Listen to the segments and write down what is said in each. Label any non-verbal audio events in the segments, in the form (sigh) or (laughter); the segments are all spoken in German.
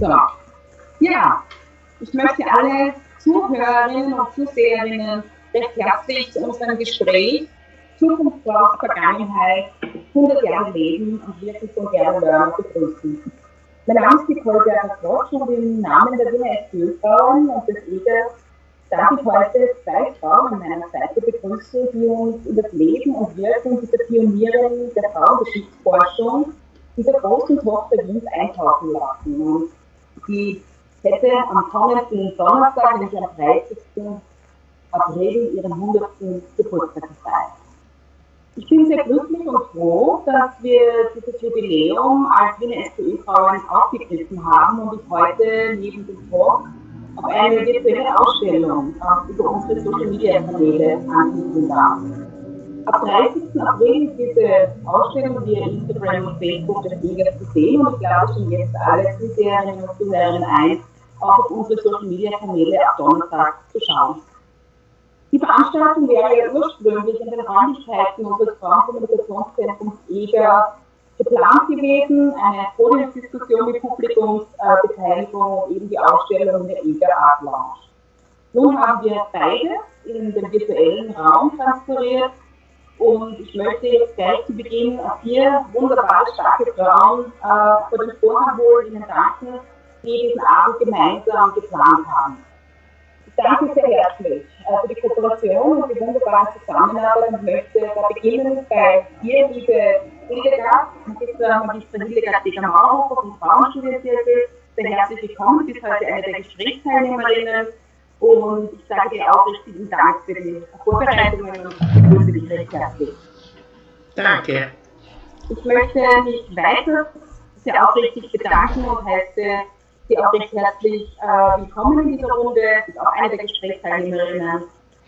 So. Ja, ich möchte alle Zuhörerinnen und Zuseherinnen recht herzlich zu unserem Gespräch Zukunft vor Vergangenheit, 100 Jahre Leben und Wirken von Gerda Lörner begrüßen. Mein Name ist Nicole Berger-Quatsch und im Namen der Wiener SPÖ-Frauen und des EGA darf ich heute zwei Frauen an meiner Seite begrüßen, die uns über das Leben und Wirken dieser Pionierin der Frauengeschichtsforschung, dieser großen Tochter Wiens eintauchen lassen. Und die hätte am kommenden Donnerstag, nämlich am 30. April, ihren 100. Geburtstag gefeiert. Ich bin sehr glücklich und froh, dass wir dieses Jubiläum als Wiener SPÖ-Frauen aufgegriffen haben und ich heute neben dem Talk auf eine virtuelle Ausstellung über unsere Social-Media-Kanäle anbieten darf. Ab 30. April ist diese Ausstellung via Instagram und Facebook des Ligas zu sehen und ich glaube schon jetzt alle Zuseherinnen und Zuhörerinnen ein, auch auf unsere Social-Media-Kanäle ab Donnerstag zu schauen. Die Veranstaltung wäre ja ursprünglich in den Räumlichkeiten unseres Frauenkommunikationszentrums EGA geplant gewesen, eine Podiumsdiskussion mit Publikumsbeteiligung und eben die Ausstellung in der EGA Art Lounge. Nun haben wir beide in den virtuellen Raum transferiert und ich möchte jetzt gleich zu Beginn vier wunderbare, starke Frauen äh, vor dem Vorhang wohl Ihnen danken, die diesen Abend gemeinsam geplant haben. Danke sehr herzlich äh, für die Kooperation und die wunderbare Zusammenarbeit und möchte da beginnen bei dir, liebe Hildegard, Magister, Magister Hildegard Deger-Mauhofer vom Frauenstudienzirkel. Sehr herzlich willkommen, du bist heute eine der Gesprächsteilnehmerinnen und ich sage dir auch richtigen Dank für die Vorbereitungen und begrüße dich recht herzlich. Danke. Ich möchte mich weiter sehr aufrichtig bedanken und heiße Sie auch recht herzlich äh, willkommen in dieser Runde. Sie ist auch eine der Gesprächsteilnehmerinnen.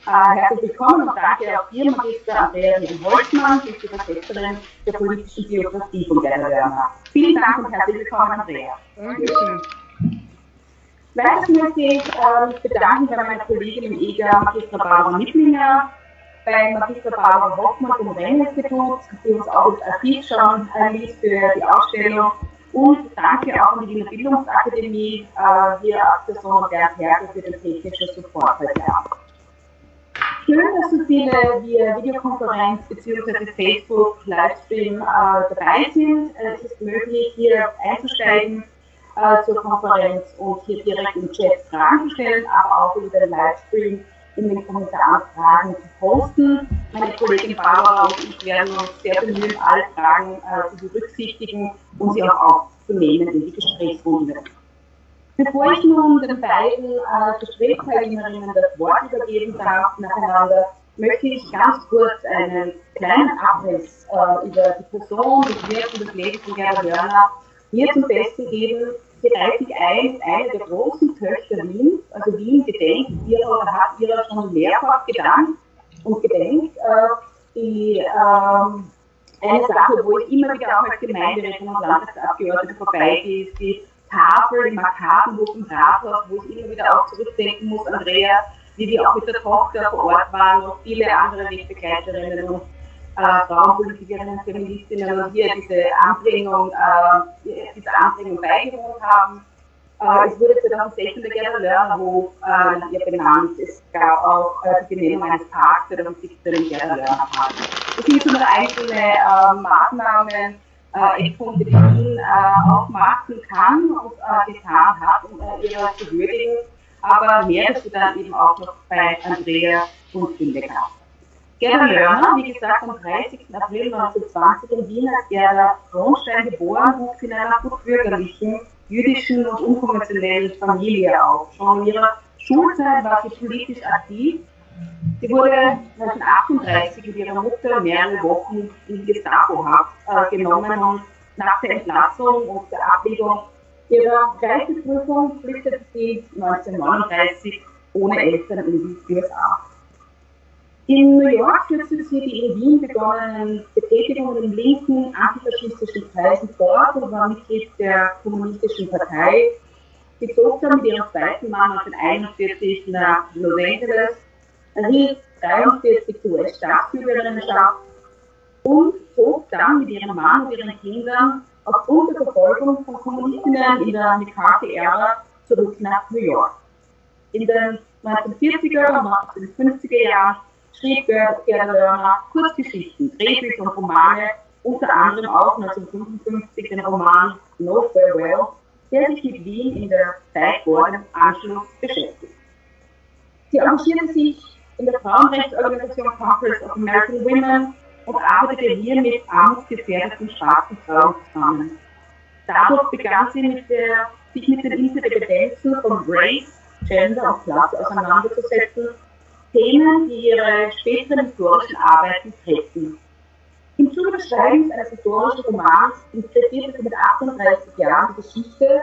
Äh, herzlich willkommen und danke auch dir, Magister Andrea Holzmann, die ist die Verfechterin der politischen Biografie von Gerda Werner. Vielen Dank und herzlich willkommen, Andrea. Dankeschön. Weiters möchte ich äh, mich bedanken bei meiner Kollegin im EGA, Magister Barbara Mittlinger, bei Magister Barbara Hoffmann vom Renn-Institut, die uns auch das Archiv schon liest für die Ausstellung und danke auch an die Wiener Bildungsakademie, äh, hier auf der Sonne Berg Herkel für den technischen Support heute Abend. Schön, dass so viele via Videokonferenz bzw. Facebook Livestream äh, dabei sind. Es ist möglich, hier einzusteigen äh, zur Konferenz und hier direkt im Chat Fragen stellen, aber auch über den Livestream in den Kommentaren Fragen zu posten. Meine Kollegin Barbara und ich werden uns sehr bemühen, alle Fragen äh, zu berücksichtigen und sie auch aufzunehmen in die Gesprächsrunde. Bevor ich nun den beiden äh, Gesprächsteilnehmerinnen das Wort übergeben darf nacheinander, möchte ich ganz kurz einen kleinen Abriss äh, über die Person, das Wirken des Lebens von Gerda Wörner hier zum Besten geben, sie reiht sich ein, eine der großen Töchter Wiens, also Wien gedenkt ihrer hat ihrer schon mehrfach gedankt und gedenkt. Äh, die, ähm, eine Sache, wo ich immer wieder auch als Gemeinderätin und Landtagsabgeordnete vorbeigehe, ist die Tafel im Makabenhof im Rathaus, wo ich immer wieder auch zurückdenken muss, Andrea, wie wir auch mit der Tochter vor Ort waren und viele andere Wegbegleiterinnen und äh, Frauenpolitikerinnen, Feministinnen und hier diese Anbringung, äh, diese Anbringung beigewohnt haben. Äh, es wurde 2016 der Gerda Lörnerhof äh, ihr benannt. Es gab auch äh, die Benennung eines Parks 2017 im Gerda Lörner Park. Das sind so einzelne äh, Maßnahmen, äh, Eckpunkte, die Wien äh, auch machen kann und äh, getan hat, um äh, ihre zu würdigen. Aber mehr dazu dann eben auch noch bei Andrea und Hildegard. Gerda Lörner, wie gesagt, am 30. April 1920 in Wien als Gerda Kronstein geboren, wuchs in einer gutbürgerlichen, jüdischen und unkonventionellen Familie auf. Schon in ihrer Schulzeit war sie politisch aktiv. Sie wurde 1938 mit ihrer Mutter mehrere Wochen in Gestapo-Haft äh, genommen und nach der Entlassung und der Ablegung ihrer Reiseprüfung flüchtete sie 1939 ohne Eltern in die USA. In New York führte sie die in Wien begonnenen Betätigungen in linken antifaschistischen Kreisen fort und war Mitglied der Kommunistischen Partei. Sie zog dann mit ihrem zweiten Mann 1941 nach Los Angeles, erhielt 43 die US-Staatsbürgerinnenschaft und zog dann mit ihrem Mann und ihren Kindern aufgrund der Verfolgung von Kommunistinnen in der McCarthy-Ära zurück nach New York. In den 1940er und 1950er Jahren schrieb Lerner Kurzgeschichten, Drehbücher und Romane, unter anderem auch 1955 den Roman No Farewell, der sich mit Wien in der Zeit vor dem Anschluss beschäftigt. Sie engagierte sich in der Frauenrechtsorganisation Congress of American Women und arbeitete hier mit armutsgefährdeten schwarzen Frauen zusammen. Dadurch begann sie mit der, sich mit den Interdependenzen von Race, Gender und Klasse auseinanderzusetzen, Themen, die ihre späteren historischen Arbeiten prägten. Im Zuge des Schreibens eines historischen Romans interessierte sie mit 38 Jahren die Geschichte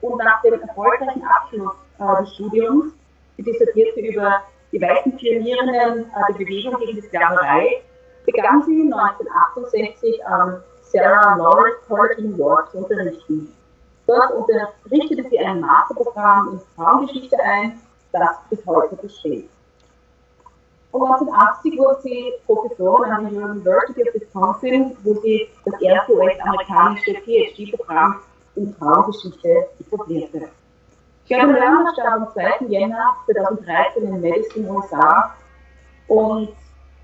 und nach dem erfolgreichen Abschluss äh, des Studiums, sie dissertierte über die weißen Pionierinnen äh, der Bewegung gegen die Sklaverei, begann sie 1968 am Sarah Lawrence College in New York zu unterrichten. Dort unterrichtete sie ein Masterprogramm in Frauengeschichte ein, das bis heute besteht. Und 1980 wurde sie Professorin an der University of Wisconsin, wo sie das erste US-amerikanische PhD-Programm in Frauengeschichte etablierte. Gerda Lerner starb am 2. Jänner 2013 in Madison, USA und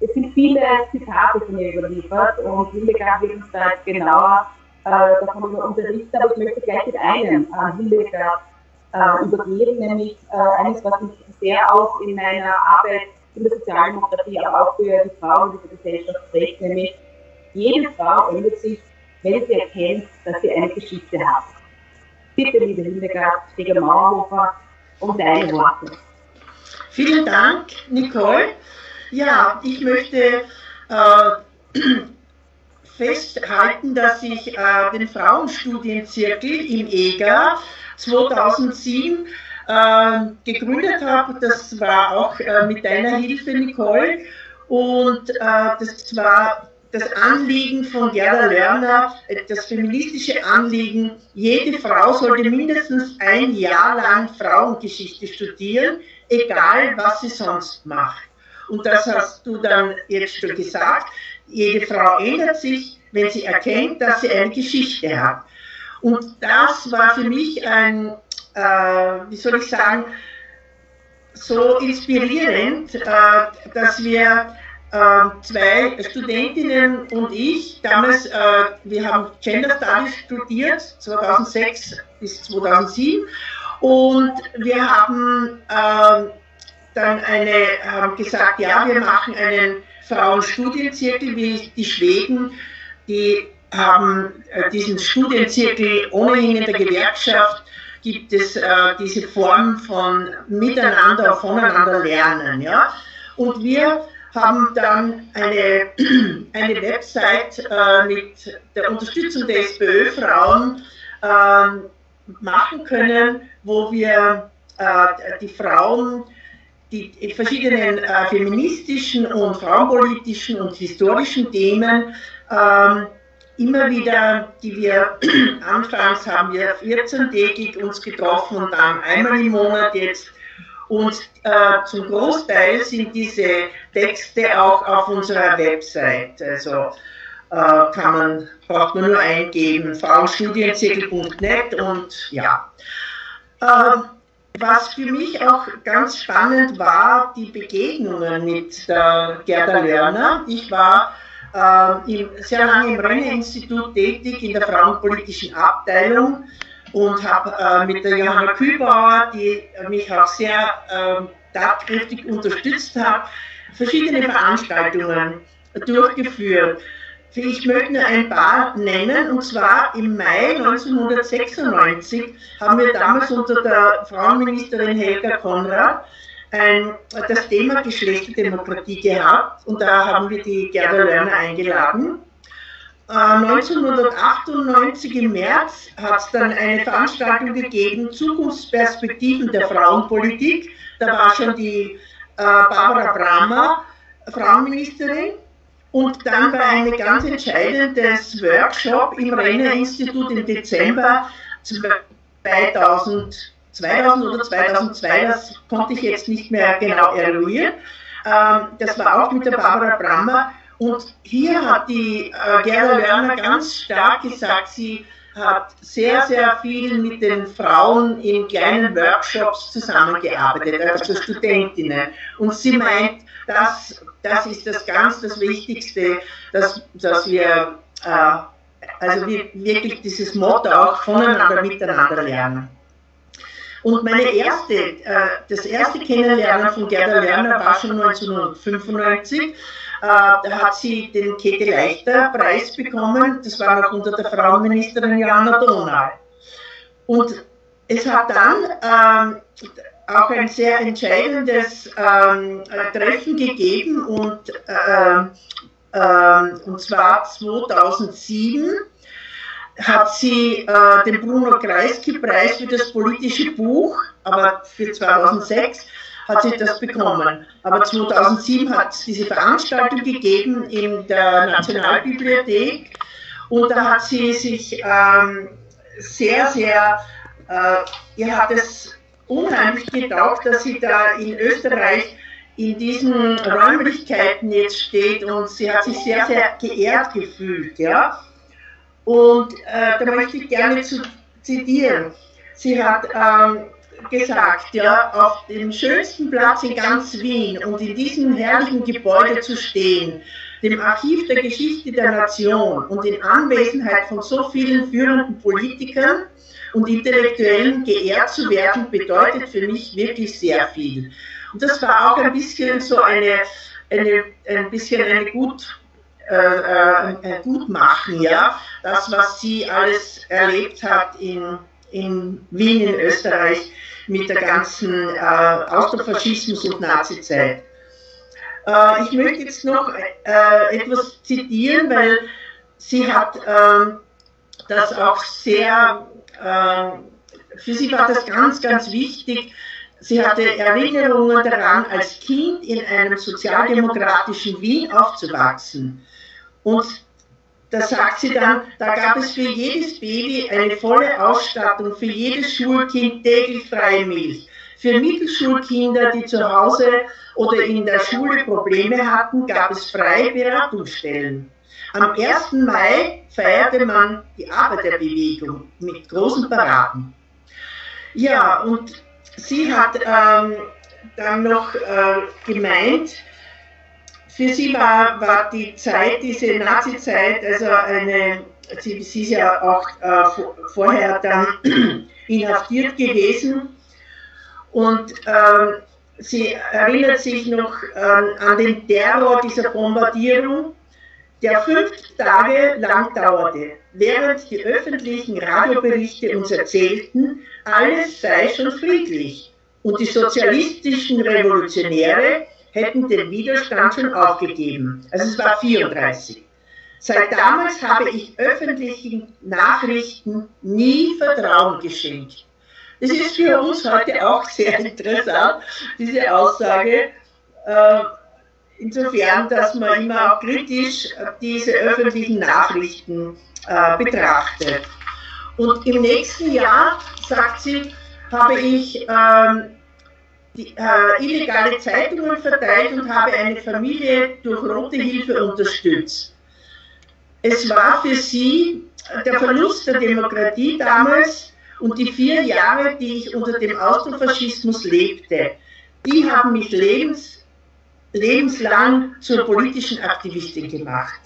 es sind viele Zitate von ihr überliefert und Hildegard wird uns da genauer äh, davon unterrichten, aber ich möchte gleich mit einem an Hildegard äh, übergeben, nämlich äh, eines, was mich sehr auch in meiner Arbeit in der Sozialdemokratie, aber auch für die Frauen in dieser Gesellschaft trägt, nämlich jede Frau ändert sich, wenn sie erkennt, dass sie eine Geschichte hat. Bitte, liebe Hildegard Steger-Mauerhofer, um deine Worte. Vielen Dank, Nicole. Ja, ich möchte äh, (clears throat) festhalten, dass ich äh, den Frauenstudienzirkel im EGA 2007 äh, gegründet habe. Das war auch äh, mit deiner Hilfe, Nicole. Und äh, das war das Anliegen von Gerda Lerner, das feministische Anliegen, jede Frau sollte mindestens ein Jahr lang Frauengeschichte studieren, egal was sie sonst macht. Und das hast du dann jetzt schon gesagt. Jede Frau ändert sich, wenn sie erkennt, dass sie eine Geschichte hat. Und das war für mich ein, äh, wie soll ich sagen, so inspirierend, äh, dass wir äh, zwei Studentinnen und ich, damals, äh, wir haben Gender Studies studiert, 2006 bis 2007, und wir haben äh, dann eine, haben gesagt, ja, wir machen einen Frauenstudienzirkel wie die Schweden, die haben äh, diesen Studienzirkel ohnehin in der Gewerkschaft gibt es äh, diese Form von Miteinander, voneinander lernen. Ja? Und wir haben dann eine, (clears throat) eine Website äh, mit der Unterstützung der SPÖ-Frauen äh, machen können, wo wir äh, die Frauen die verschiedenen äh, feministischen und frauenpolitischen und historischen Themen ähm, immer wieder, die (clears throat) wir anfangs haben wir 14-tägig uns getroffen und dann einmal im Monat jetzt. Und äh, zum Großteil sind diese Texte auch auf unserer Website. Also äh, kann man, braucht man nur eingeben, frauenstudienzirkel.net und ja. Äh, was für mich auch ganz spannend war, die Begegnungen mit der Gerda Lerner. Ich war äh, sehr lange im Renner-Institut tätig in der frauenpolitischen Abteilung und habe äh, mit der Johanna Kühlbauer, die mich auch sehr äh, tatkräftig unterstützt hat, verschiedene Veranstaltungen durchgeführt. Ich möchte nur ein paar nennen, und zwar im Mai 1996 haben wir damals unter der Frauenministerin Helga Konrad ein, das Thema Geschlechterdemokratie gehabt und da haben wir die Gerda Lerner eingeladen. Äh, 1998 im März hat es dann eine Veranstaltung gegeben, Zukunftsperspektiven der Frauenpolitik. Da war schon die äh, Barbara Brammer Frauenministerin und dann war ein ganz entscheidendes Workshop im Renner-Institut im Dezember 2000, 2000 oder 2002, das konnte ich jetzt nicht mehr genau eruieren. Ähm, das war auch mit der Barbara Brammer Und hier hat die äh, Gerda Lerner ganz stark gesagt, sie hat sehr, sehr viel mit den Frauen in kleinen Workshops zusammengearbeitet, also Studentinnen. Und sie meint, das, das ist das ganz das Wichtigste, dass, dass wir äh, also wir wirklich dieses Motto auch voneinander miteinander lernen. Und meine erste, äh, das erste Kennenlernen von Gerda Lerner war schon 1995. Äh, da hat sie den Käthe Leichter Preis bekommen. Das war noch unter der Frauenministerin Johanna Donau. Und es hat dann ähm, auch ein sehr entscheidendes ähm, Treffen gegeben und, äh, äh, und zwar 2007 hat sie äh, den Bruno Kreisky-Preis für das politische Buch, aber für 2006 hat sie das bekommen. Aber 2007 hat es diese Veranstaltung gegeben in der Nationalbibliothek und da hat sie sich ähm, sehr, sehr, äh, ihr hat es unheimlich getaugt, dass sie da in Österreich in diesen Räumlichkeiten jetzt steht und sie hat sich sehr, sehr geehrt gefühlt. Ja? Und äh, da möchte ich gerne zu, zitieren. Sie hat ähm, gesagt, ja, auf dem schönsten Platz in ganz Wien und in diesem herrlichen Gebäude zu stehen, dem Archiv der Geschichte der Nation und in Anwesenheit von so vielen führenden Politikern und Intellektuellen geehrt zu werden, bedeutet für mich wirklich sehr viel. Und das war auch ein bisschen so eine, eine ein bisschen eine gut äh, äh, gut machen, ja, das, was sie alles erlebt hat in, in Wien, in Österreich, mit der ganzen äh, Austrofaschismus- und Nazizeit. Äh, ich möchte jetzt noch äh, etwas zitieren, weil sie hat äh, das auch sehr, äh, für sie war das ganz, ganz wichtig. Sie hatte Erinnerungen daran, als Kind in einem sozialdemokratischen Wien aufzuwachsen. Und da sagt sie dann, da gab es für jedes Baby eine volle Ausstattung, für jedes Schulkind täglich freie Milch. Für Mittelschulkinder, die zu Hause oder in der Schule Probleme hatten, gab es freie Beratungsstellen. Am 1. Mai feierte man die Arbeiterbewegung mit großen Paraden. Ja, und sie hat ähm, dann noch äh, gemeint, für sie war, war die Zeit, diese Nazi-Zeit, also eine, sie, sie ist ja auch äh, vorher dann (clears throat) inhaftiert gewesen. Und äh, sie erinnert sich noch äh, an den Terror dieser Bombardierung, der fünf Tage lang dauerte, während die öffentlichen Radioberichte uns erzählten, alles sei schon friedlich. Und die sozialistischen Revolutionäre hätten den Widerstand schon aufgegeben. Also es war 34. Seit damals habe ich öffentlichen Nachrichten nie Vertrauen geschenkt. Das ist für uns heute auch sehr interessant, diese Aussage. Äh, insofern, dass man immer auch kritisch diese öffentlichen Nachrichten äh, betrachtet. Und im nächsten Jahr, sagt sie, habe ich ähm, die, äh, illegale Zeitungen verteilt und habe eine Familie durch Rote Hilfe unterstützt. Es war für sie der Verlust der Demokratie damals und die vier Jahre, die ich unter dem Austrofaschismus lebte, die haben mich lebens, lebenslang zur politischen Aktivistin gemacht.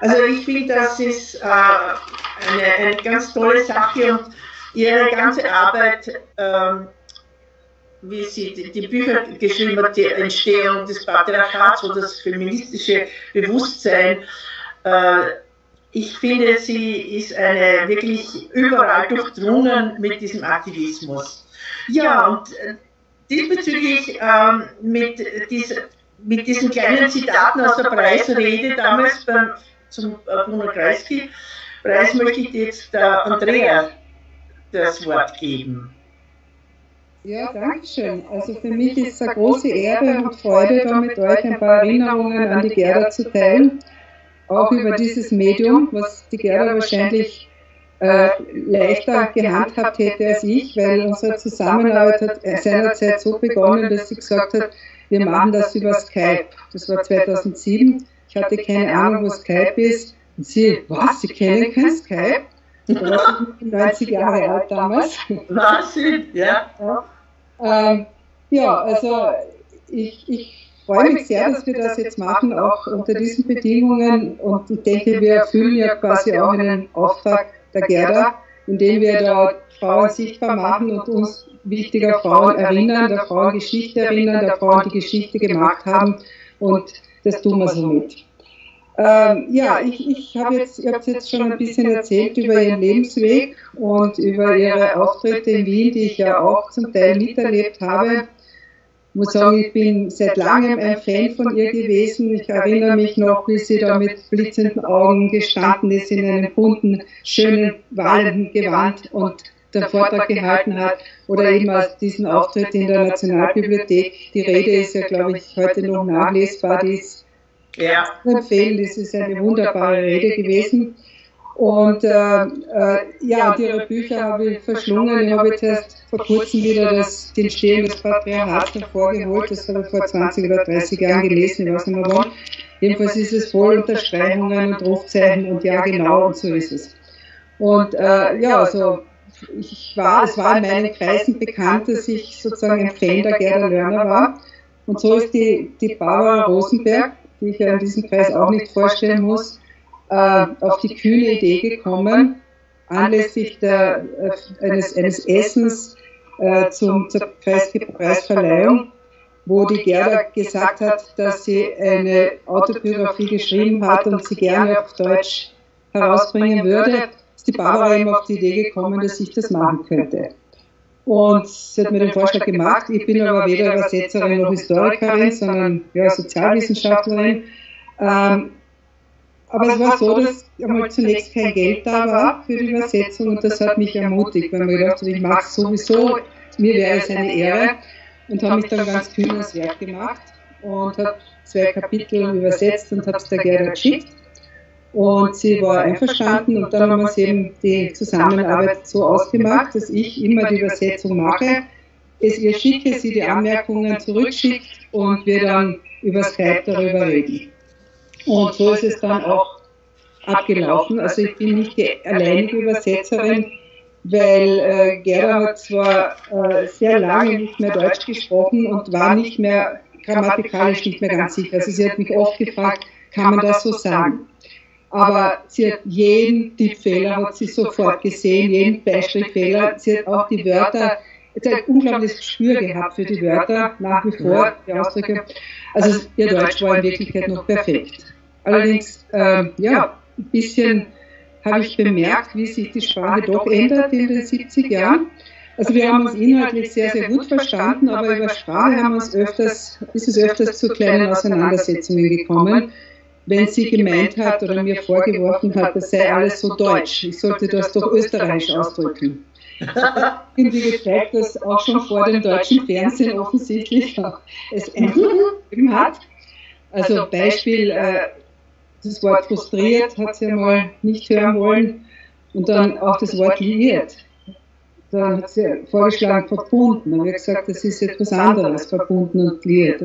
Also ich finde, das ist äh, eine, eine, ganz tolle Sache und ihre ganze Arbeit äh, wie sie die, die Bücher geschrieben hat, die Entstehung des Patriarchats oder das feministische Bewusstsein. Äh, ich finde, sie ist eine wirklich überall durchdrungen mit diesem Aktivismus. Ja, und äh, diesbezüglich ähm, mit, diese, mit diesen kleinen Zitaten aus der Preisrede damals beim, zum äh, Bruno Kreisky-Preis möchte ich jetzt der Andrea das Wort geben. Ja, danke schön. Also für mich ist es eine große Ehre und Freude, da mit euch ein paar Erinnerungen an die Gerda zu teilen. Auch über dieses Medium, was die Gerda wahrscheinlich äh, leichter gehandhabt hätte als ich, weil unsere Zusammenarbeit hat seinerzeit so begonnen, dass sie gesagt hat, wir machen das über Skype. Das war 2007. Ich hatte keine Ahnung, was Skype ist. Und sie, was, Sie kennen kein Skype? Da war ich 90 Jahre alt damals. Wahnsinn, ja. Ja, ähm, ja also ich, ich freue mich sehr, dass wir das jetzt machen, auch unter diesen Bedingungen. Und ich denke, wir erfüllen ja quasi auch einen Auftrag der Gerda, indem wir da Frauen sichtbar machen und uns wichtiger Frauen erinnern, der Frauengeschichte erinnern, der Frauen die Geschichte gemacht haben. Und das tun wir so mit. Ähm, ja, ich, ich habe jetzt, ihr habt jetzt schon ein bisschen erzählt über Ihren Lebensweg und über Ihre Auftritte in Wien, die ich ja auch zum Teil miterlebt habe. Ich muss sagen, ich bin seit langem ein Fan von ihr gewesen. Ich erinnere mich noch, wie sie da mit blitzenden Augen gestanden ist in einem bunten, schönen, wallenden Gewand und den Vortrag gehalten hat oder eben aus diesem Auftritt in der Nationalbibliothek. Die Rede ist ja, glaube ich, heute noch nachlesbar. Die ist ja. empfehlen. Das ist eine wunderbare Rede gewesen. Und äh, äh, ja, und ihre Bücher habe ich verschlungen. Ich habe jetzt erst vor kurzem wieder das, den Stehen des Patriarchats hervorgeholt. Das habe ich vor 20 oder 30 Jahren gelesen, ich weiß nicht mehr wann. Jedenfalls ist es voll Unterstreichungen und Rufzeichen und ja, genau, und so ist es. Und äh, ja, also ich war, es war in meinen Kreisen bekannt, dass ich sozusagen ein Fan der Gerda Lörner war. Und so ist die, die Barbara Rosenberg, die ich ja in diesem Kreis auch nicht vorstellen muss, äh, auf die kühne Idee gekommen, anlässlich der, äh, eines, eines Essens äh, zum, zur Preis, Preisverleihung, wo die Gerda gesagt hat, dass sie eine Autobiografie geschrieben hat und sie gerne auf Deutsch herausbringen würde, ist die Barbara eben auf die Idee gekommen, dass ich das machen könnte. Und sie hat mir den Vorschlag gemacht. Ich bin aber weder Übersetzerin noch Historikerin, sondern ja, Sozialwissenschaftlerin. Ähm, aber es war so, dass einmal zunächst kein Geld da war für die Übersetzung und das hat mich ermutigt, weil mir gedacht ich mache es sowieso, mir wäre es eine Ehre und habe mich dann ganz kühn ans Werk gemacht und habe zwei Kapitel übersetzt und habe es der Gerda geschickt. Und sie war einverstanden und dann haben wir uns eben die Zusammenarbeit so ausgemacht, dass ich immer die Übersetzung mache, es ihr schicke, sie die Anmerkungen zurückschickt und wir dann über Skype darüber reden. Und so ist es dann auch abgelaufen. Also ich bin nicht die alleinige Übersetzerin, weil äh, Gerda hat zwar äh, sehr lange nicht mehr Deutsch gesprochen und war nicht mehr grammatikalisch nicht mehr ganz sicher. Also sie hat mich oft gefragt, kann man das so sagen? Aber sie hat jeden Tippfehler hat sie sofort gesehen, jeden Beistrichfehler. Sie hat auch die Wörter, sie hat ein unglaubliches Gespür gehabt für die Wörter, nach wie vor, die Ausdrücke. Also ihr Deutsch war in Wirklichkeit noch perfekt. Allerdings, äh, ja, ein bisschen habe ich bemerkt, wie sich die Sprache doch ändert in den 70 Jahren. Also wir haben uns inhaltlich sehr, sehr gut verstanden, aber über Sprache haben wir uns öfters, ist es öfters zu kleinen Auseinandersetzungen gekommen wenn sie gemeint hat oder mir vorgeworfen hat, das sei alles so deutsch. Ich sollte das doch österreichisch ausdrücken. (laughs) Irgendwie gezeigt, dass auch schon vor dem deutschen Fernsehen offensichtlich es gegeben hat. Also Beispiel, äh, das Wort frustriert hat sie einmal nicht hören wollen und dann auch das Wort liiert. Dann hat sie vorgeschlagen, verbunden. Dann habe ich gesagt, das ist etwas anderes, verbunden und liiert.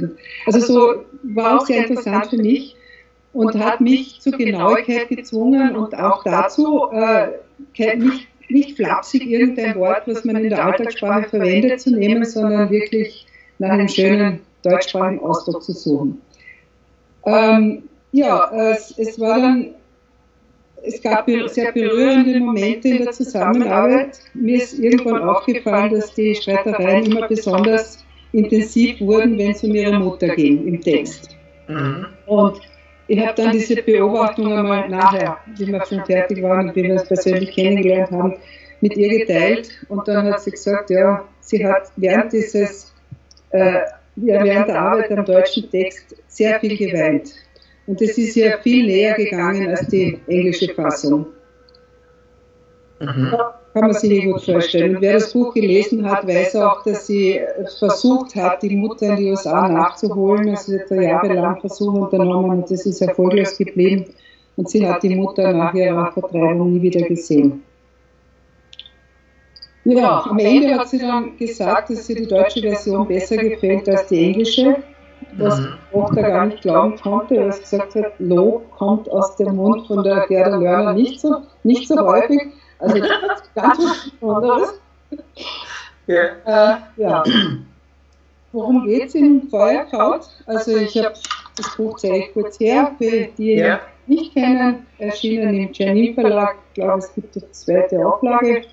Also so war auch sehr interessant für mich, und hat mich zur Genauigkeit gezwungen und auch dazu, äh, nicht, nicht flapsig irgendein Wort, was man in der Alltagssprache verwendet, zu nehmen, sondern wirklich nach einem schönen deutschsprachigen Ausdruck zu suchen. Ähm, ja, es, es war dann es gab sehr berührende Momente in der Zusammenarbeit. Mir ist irgendwann aufgefallen, dass die Streitereien immer besonders intensiv wurden, wenn es um ihre Mutter ging im Text. Mhm. Und ich habe dann diese Beobachtung einmal nachher, wie wir schon fertig waren und wie wir uns persönlich kennengelernt haben, mit ihr geteilt. Und dann hat sie gesagt, ja, sie hat während dieses, äh, während der Arbeit am deutschen Text sehr viel geweint. Und es ist ihr viel näher gegangen als die englische Fassung. Mhm kann man sich eh gut vorstellen. Und wer das Buch gelesen hat, weiß auch, dass sie versucht hat, die Mutter in die USA nachzuholen. Also sie hat da jahrelang Versuch unternommen und das ist erfolglos geblieben. Und sie hat die Mutter nach ihrer Vertreibung nie wieder gesehen. Ja, am Ende hat sie dann gesagt, dass ihr die deutsche Version besser gefällt als die englische. was mhm. Tochter gar nicht glauben konnte, weil sie gesagt hat, Lob kommt aus dem Mund von der Gerda Lörner nicht so, nicht so häufig. Also das ist ganz was Besonderes. Ja. Äh, ja. Worum geht es in Feuerkraut? Also ich habe das Buch zeige ich kurz her, für die ja. nicht kennen, erschienen im Janine Verlag, ich glaube es gibt eine zweite Auflage.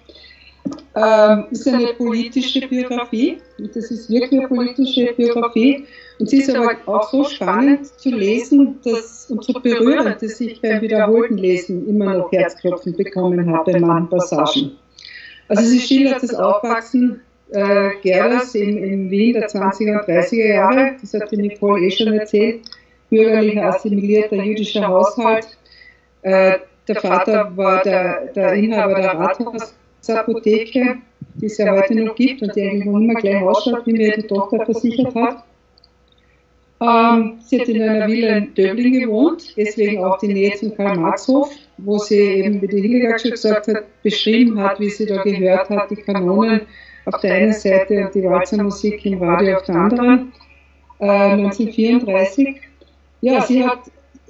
Ähm, ist eine politische Biografie, und das ist wirklich eine politische Biografie. Und sie ist aber auch so spannend zu lesen dass, und so berührend, dass ich beim wiederholten Lesen immer noch Herzklopfen bekommen habe bei manchen Passagen. Also sie schildert das Aufwachsen äh, Gerdas in, in Wien der 20er und 30er Jahre, das hat die Nicole eh schon erzählt, bürgerlich assimilierter jüdischer Haushalt. Äh, der Vater war der, der Inhaber der Rathausapotheke, die es ja heute noch gibt und die eigentlich noch immer gleich ausschaut, wie mir die Tochter versichert hat. Ähm, sie hat in einer Villa in Döbling gewohnt, deswegen auch die Nähe zum Karl-Marx-Hof, wo sie eben, wie die Hildegard schon gesagt hat, beschrieben hat, wie sie da gehört hat, die Kanonen auf der einen Seite und die Walzermusik im Radio auf der anderen. Äh, 1934. Ja, sie hat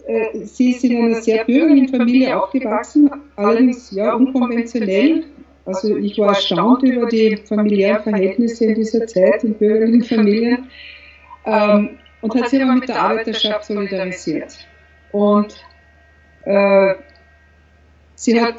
äh, sie ist in einer sehr bürgerlichen Familie aufgewachsen, allerdings ja unkonventionell. Also ich war erstaunt über die familiären Verhältnisse in dieser Zeit in bürgerlichen Familien ähm, und hat sich aber mit der Arbeiterschaft solidarisiert. Und äh, sie hat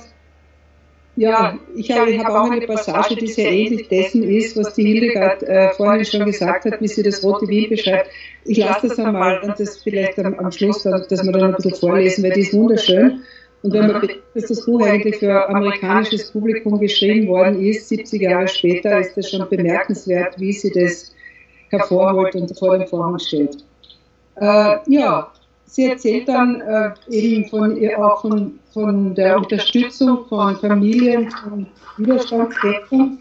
ja, ich habe, ich habe auch eine Passage, die sehr ähnlich dessen ist, was die Hildegard äh, vorhin schon gesagt hat, wie sie das Rote Wien beschreibt. Ich lasse das einmal und das vielleicht am, am Schluss, dass wir dann ein bisschen vorlesen, weil die ist wunderschön. Und wenn man dass das Buch eigentlich für amerikanisches Publikum geschrieben worden ist, 70 Jahre später, ist das schon bemerkenswert, wie sie das hervorholt und vor den Vorhang stellt. Äh, ja, sie erzählt dann äh, eben von, auch von, von der Unterstützung von Familien von Widerstandskämpfern,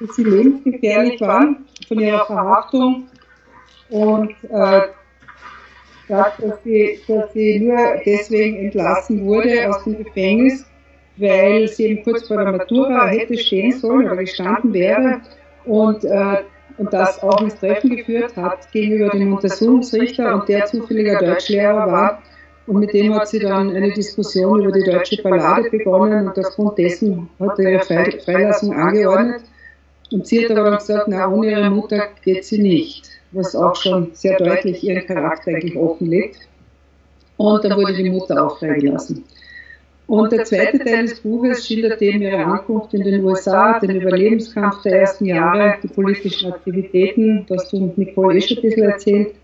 die sie lebensgefährlich waren, von ihrer Verhaftung und äh, sagt, dass sie, dass sie nur deswegen entlassen wurde aus dem Gefängnis, weil sie eben kurz vor der Matura hätte stehen sollen oder gestanden wäre und äh, und das auch ins Treffen geführt hat gegenüber dem Untersuchungsrichter und der zufälliger Deutschlehrer war. Und mit dem hat sie dann eine Diskussion über die deutsche Ballade begonnen und aufgrund dessen hat er ihre Freilassung angeordnet. Und sie hat aber dann gesagt, na, ohne ihre Mutter geht sie nicht, was auch schon sehr deutlich ihren Charakter eigentlich offenlegt. Und dann wurde die Mutter auch freigelassen. Und der zweite Teil des Buches schildert eben ihre Ankunft in den USA, den Überlebenskampf der ersten Jahre, die politischen Aktivitäten, das du Nicole eh schon ein bisschen erzählt,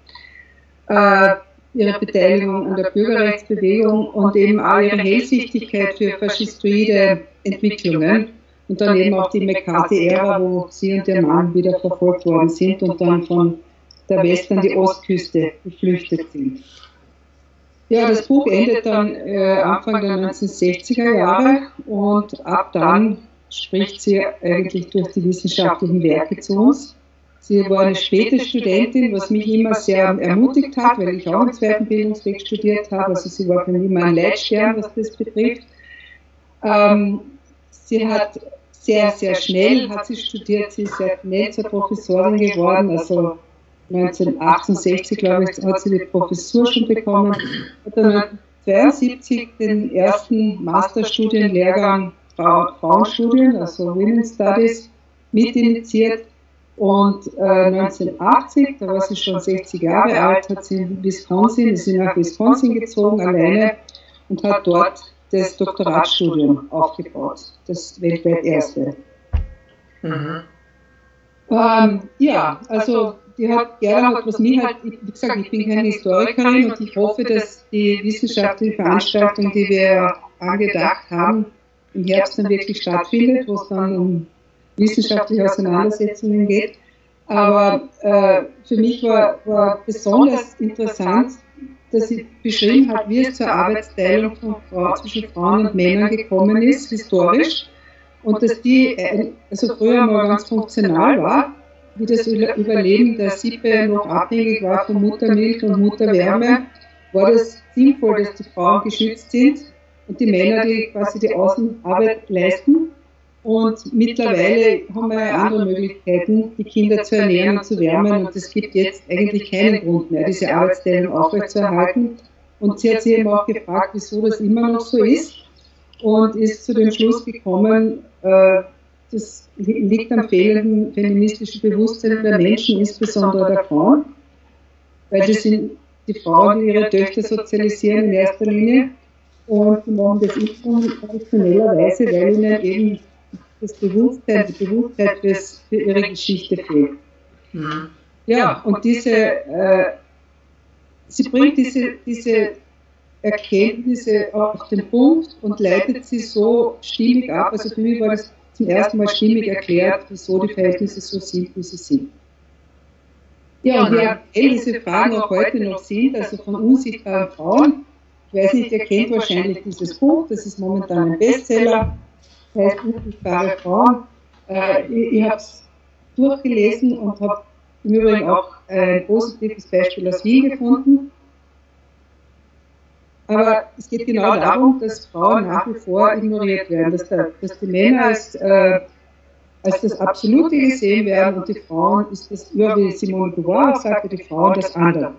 äh, ihre Beteiligung an der Bürgerrechtsbewegung und eben auch ihre Hellsichtigkeit für faschistoide Entwicklungen und dann eben auch die McCarthy-Ära, wo sie und ihr Mann wieder verfolgt worden sind und dann von der West- an die Ostküste geflüchtet sind. Ja, das Buch endet dann äh, Anfang der 1960er Jahre und ab dann spricht sie eigentlich durch die wissenschaftlichen Werke zu uns. Sie war eine späte Studentin, was mich immer sehr ermutigt hat, weil ich auch einen zweiten Bildungsweg studiert habe. Also sie war für mich immer ein Leitstern, was das betrifft. Ähm, sie hat sehr, sehr schnell hat sie studiert, sie ist sehr schnell zur Professorin geworden, also 1968, glaube ich, hat sie die Professur schon bekommen, hat dann 1972 den ersten Masterstudienlehrgang Frauenstudien, also Women's Studies, mitinitiiert. Und äh, 1980, da war sie schon 60 Jahre alt, hat sie in Wisconsin, ist sie nach Wisconsin gezogen, alleine, und hat dort das Doktoratsstudium aufgebaut, das weltweit erste. Mhm. Ähm, ja, also die hat Gerhard, was mir halt, wie gesagt, ich bin keine Historikerin und ich hoffe, dass die wissenschaftliche Veranstaltung, die wir angedacht haben, im Herbst dann wirklich stattfindet, wo es dann um wissenschaftliche Auseinandersetzungen geht. Aber äh, für mich war, war besonders interessant, dass sie beschrieben hat, wie es zur Arbeitsteilung von Frau, zwischen Frauen und Männern gekommen ist, historisch, und dass die äh, also früher mal ganz funktional war wie das Überleben der Sippe noch abhängig war von Muttermilch und Mutterwärme, war das sinnvoll, dass die Frauen geschützt sind und die Männer, die quasi die Außenarbeit leisten. Und mittlerweile haben wir andere Möglichkeiten, die Kinder zu ernähren und zu wärmen. Und es gibt jetzt eigentlich keinen Grund mehr, diese Arbeitsteilung aufrechtzuerhalten. Und sie hat sich eben auch gefragt, wieso das immer noch so ist. Und ist zu dem Schluss gekommen, äh, das liegt am fehlenden feministischen Bewusstsein der Menschen, insbesondere der Frauen. Weil das sind die Frauen, die ihre Töchter sozialisieren in erster Linie. Und die machen das nicht traditionellerweise, weil ihnen eben das Bewusstsein, die Bewusstheit für ihre Geschichte fehlt. Mhm. Ja, und diese, äh, sie bringt diese, diese Erkenntnisse auf den Punkt und leitet sie so stimmig ab. Also für mich war das zum ersten Mal stimmig erklärt, wieso die Verhältnisse so sind, wie sie sind. Ja, und wie aktuell diese Fragen auch heute noch sind, also von unsichtbaren Frauen. Ich weiß nicht, ihr kennt wahrscheinlich dieses Buch, das ist momentan ein Bestseller heißt unsichtbare Frauen. Äh, ich ich habe es durchgelesen und habe im Übrigen auch ein positives Beispiel aus Wien gefunden. Aber es geht genau darum, dass Frauen nach wie vor ignoriert werden, dass, der, dass die Männer als, äh, als das Absolute gesehen werden und die Frauen ist das, ja, wie Simone Beauvoir auch sagte, die Frauen das andere.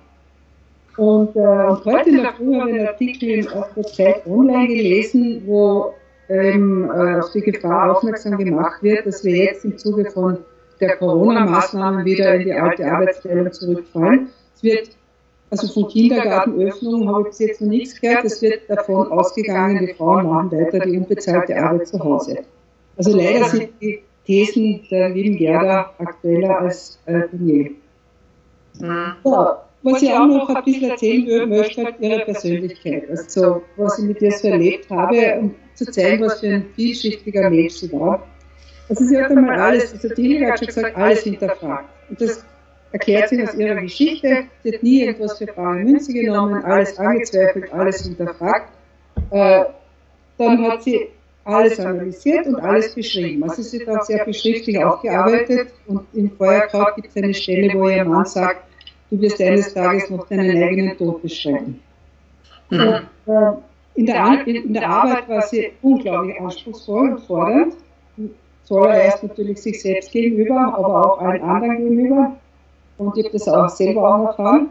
Und, äh, und heute in der Früh habe ich einen Artikel auf der Zeit online gelesen, wo ähm, äh, auf die Gefahr aufmerksam gemacht wird, dass wir jetzt im Zuge von der Corona-Maßnahmen wieder in die alte Arbeitsteilung zurückfallen. Es wird also von Kindergartenöffnungen habe ich bis jetzt noch nichts gehört. Es wird davon ausgegangen, die Frauen machen weiter die unbezahlte Arbeit zu Hause. Also leider sind die Thesen der lieben Gerda aktueller als äh, je. Ja, was ich auch noch ein bisschen erzählen möchte, halt ihre Persönlichkeit. Also was ich mit ihr so erlebt habe, um zu zeigen, was für ein vielschichtiger Mensch sie war. Also sie hat einmal alles, also die hat schon gesagt, alles hinterfragt. Und das erklärt sie aus ihrer Geschichte. Sie hat nie etwas für bare Münze genommen, alles angezweifelt, alles hinterfragt. Äh, dann hat sie alles analysiert und alles beschrieben. Also sie hat sehr viel schriftlich aufgearbeitet und im Feuerkraut gibt es eine Stelle, wo ihr Mann sagt, du wirst eines Tages noch deinen eigenen Tod beschreiben. Mhm. Und, äh, in, der, in der Arbeit war sie unglaublich anspruchsvoll und fordernd. Zuallererst natürlich sich selbst gegenüber, aber auch allen anderen gegenüber. Und ich habe das auch selber auch erfahren.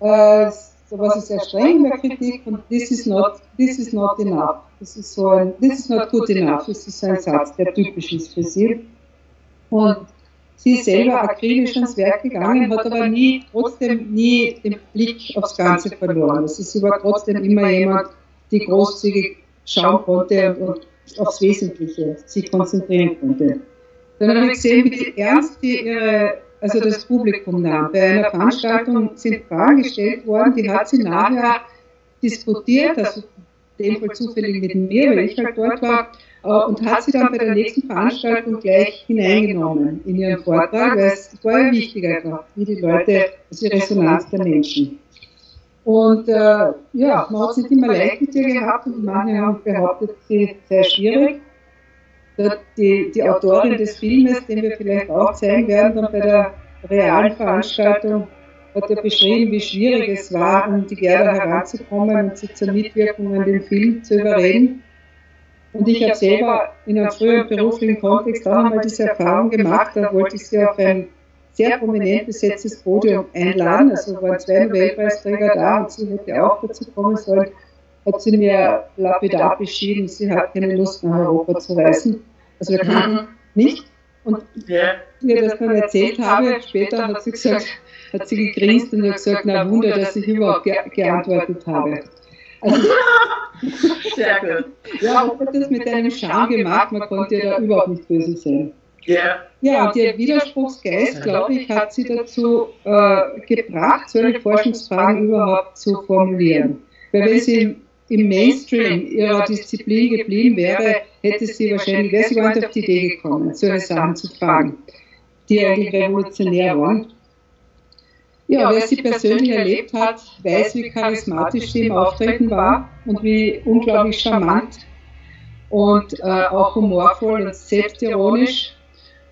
Äh, war sie sehr streng in der Kritik und this is not, this is not enough. Das ist so ein, this is not good enough. Das ist so ein Satz, der typisch ist für sie. Und Sie ist selber akribisch ans Werk gegangen, hat aber nie, trotzdem nie den Blick aufs Ganze verloren. Also sie war trotzdem immer jemand, die großzügig schauen konnte und aufs Wesentliche sich konzentrieren konnte. Dann habe ich gesehen, wie ernst die ihre, also das Publikum nahm. Bei einer Veranstaltung sind Fragen gestellt worden, die hat sie nachher disputiert, also in dem Fall zufällig mit mir, weil ich halt dort war, äh, und hat sie dann bei der nächsten Veranstaltung gleich hineingenommen in ihren Vortrag, weil es vorher wichtiger war, wie die Leute, also die Resonanz der Menschen. Und äh, ja, man hat es nicht immer leicht mit ihr gehabt und manche haben behauptet, sie sei schwierig. Die, die Autorin des Filmes, den wir vielleicht auch zeigen werden, dann bei der realen Veranstaltung, hat er beschrieben, wie schwierig es war, um die Gerda heranzukommen und sie zur Mitwirkung an dem Film zu überreden. Und ich habe selber in einem früheren beruflichen Kontext auch einmal diese Erfahrung gemacht, da wollte ich sie auf ein sehr prominent besetztes Podium einladen. Also waren zwei Nobelpreisträger da und sie hätte auch dazu kommen sollen. Hat sie mir lapidar beschieden, sie hat keine Lust nach Europa zu reisen. Also wir können mhm. nicht. Und ja. ihr das dann erzählt habe, später hat sie gesagt, hat sie gegrinst und hat gesagt, na Wunder, dass ich überhaupt ge geantwortet habe. Also, (laughs) Sehr gut. Ja, aber hat das mit einem Charme gemacht, man konnte ja da überhaupt nicht böse sein. Ja. Ja, und ihr Widerspruchsgeist, glaube ich, hat sie dazu äh, gebracht, solche Forschungsfragen überhaupt zu formulieren. Weil wenn sie im Mainstream ihrer Disziplin geblieben wäre, hätte sie wahrscheinlich, wäre sie gar nicht auf die Idee gekommen, solche Sachen zu fragen, die eigentlich revolutionär waren. Ja, wer sie persönlich erlebt hat, weiß, wie charismatisch sie im Auftreten war und wie unglaublich charmant und äh, auch humorvoll und selbstironisch.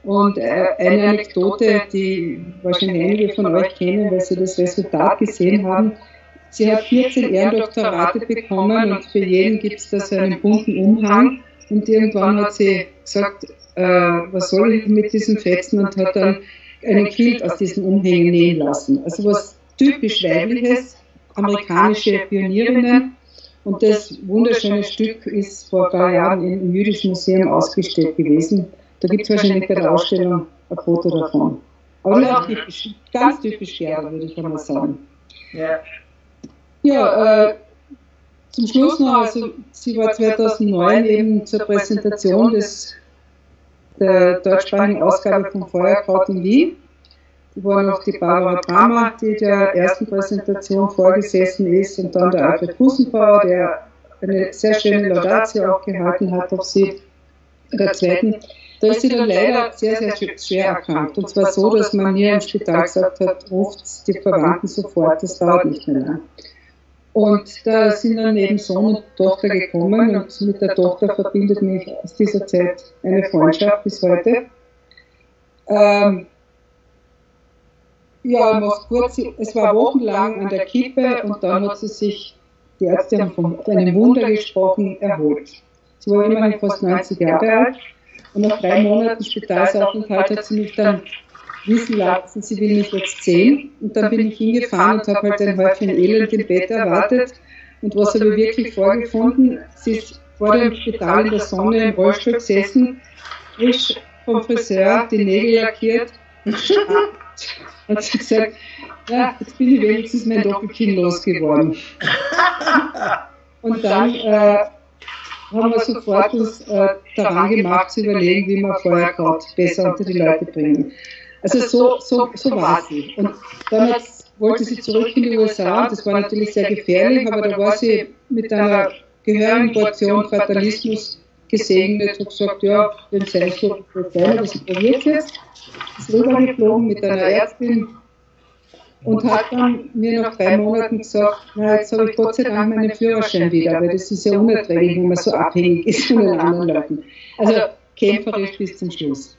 Und äh, eine Anekdote, die wahrscheinlich einige von euch kennen, weil sie das Resultat gesehen haben. Sie hat 14 Ehrendoktorate bekommen und für jeden gibt es da so einen bunten Umhang und irgendwann hat sie gesagt, äh, was soll ich mit diesen Fetzen und hat dann einen Quilt aus diesen Umhängen nähen lassen. Also was typisch weibliches, amerikanische Pionierinnen. Und das wunderschöne Stück ist vor ein paar Jahren im Jüdischen Museum ausgestellt gewesen. Da gibt es wahrscheinlich bei der Ausstellung ein Foto davon. Aber das ist typisch, ganz typisch Gerda, würde ich einmal sagen. Ja, ja äh, zum Schluss noch, also sie war 2009 eben zur Präsentation des, der deutschsprachigen Ausgabe von Feuerkraut in Wien. Da war noch die Barbara Bramer, die der ersten Präsentation vorgesessen ist, und dann der Alfred Kusenbauer, der eine sehr schöne Laudatio auch gehalten hat auf sie, der zweiten. Da ist sie dann leider sehr, sehr schwer erkrankt. Und zwar so, dass man mir im Spital gesagt hat, ruft die Verwandten sofort, das dauert nicht mehr lang. Und da sind dann neben Sohn und Tochter gekommen und mit der Tochter verbindet mich aus dieser Zeit eine Freundschaft bis heute. Ähm, ja, mach's kurz, es war wochenlang an der Kippe und dann hat sie sich, die Ärzte haben von einem Wunder gesprochen, erholt. Sie war immerhin fast 90 Jahre alt und nach drei Monaten Spitalsaufenthalt hat sie mich dann wissen lassen, sie will mich jetzt sehen. Und dann bin ich hingefahren und habe halt ein Häufchen Elend im Bett erwartet. Und was habe ich wirklich vorgefunden? Sie ist vor dem Spital in der Sonne im Rollstuhl gesessen, frisch vom Friseur, die Nägel lackiert. hat sie gesagt, ja, jetzt bin ich wenigstens mein Doppelkinn losgeworden. Und dann äh, haben wir sofort uns äh, daran gemacht, zu überlegen, wie wir Feuerkraut besser unter die Leute bringen. Also so, so, so war sie. Und dann wollte sie zurück in die USA. Das war natürlich sehr gefährlich, aber da war sie mit einer gehörigen Portion Fatalismus gesegnet und gesagt, ja, es eigentlich so das probiert jetzt. Ist rübergeflogen mit einer Ärztin und hat dann mir nach drei Monaten gesagt, na, jetzt habe ich Gott sei Dank meinen Führerschein wieder, weil das ist ja unerträglich, wenn man so abhängig (laughs) ist von den anderen Leuten. Also kämpferisch bis zum Schluss.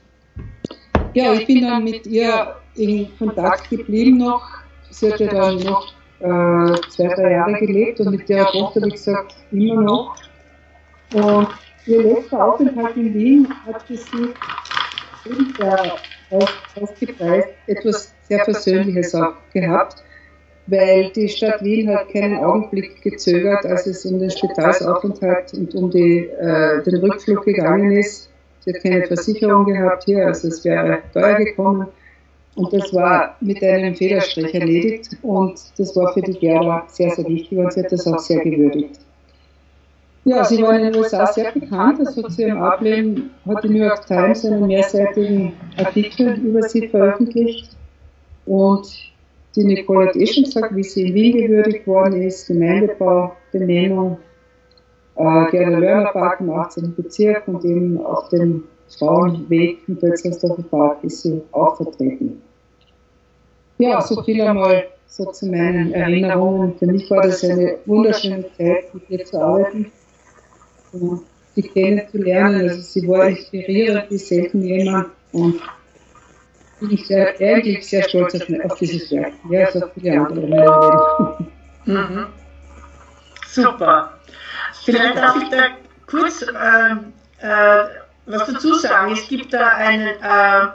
Ja, ich bin dann mit ihr in Kontakt geblieben noch. Sie hat ja dann noch äh, zwei, drei Jahre gelebt und mit ihrer Tochter, wie gesagt, immer noch. Und ihr letzter Aufenthalt in Wien hat für sie ausgepreist etwas sehr Persönliches auch gehabt, weil die Stadt Wien hat keinen Augenblick gezögert, als es um den Spitalsaufenthalt und um die, äh, den Rückflug gegangen ist Sie hat keine Versicherung gehabt hier, also es wäre teuer gekommen. Und das war mit einem Federstrich erledigt und das war für die Gerda sehr, sehr wichtig und sie hat das auch sehr gewürdigt. Ja, sie war in den USA sehr bekannt, das hat sie im Ableben, hat die New York Times einen mehrseitigen Artikel über sie veröffentlicht und die Nicole hat eh schon gesagt, wie sie in Wien gewürdigt worden ist, Gemeindebau, Benennung, äh, Gerda Lörner Park im 18. Bezirk und eben auf dem Frauenweg im Pölzersdorfer Park ist sie auch vertreten. Ja, so viel einmal so zu meinen Erinnerungen. Für mich war das eine wunderschöne Zeit, mit ihr zu arbeiten, sie kennenzulernen. Also sie war inspirierend wie selten jemand und bin ich sehr, eigentlich sehr stolz auf, auf dieses Werk. Ja, so viele andere Mhm. Super. Vielleicht darf ich da kurz äh, äh, was dazu sagen. Es gibt da ein, äh,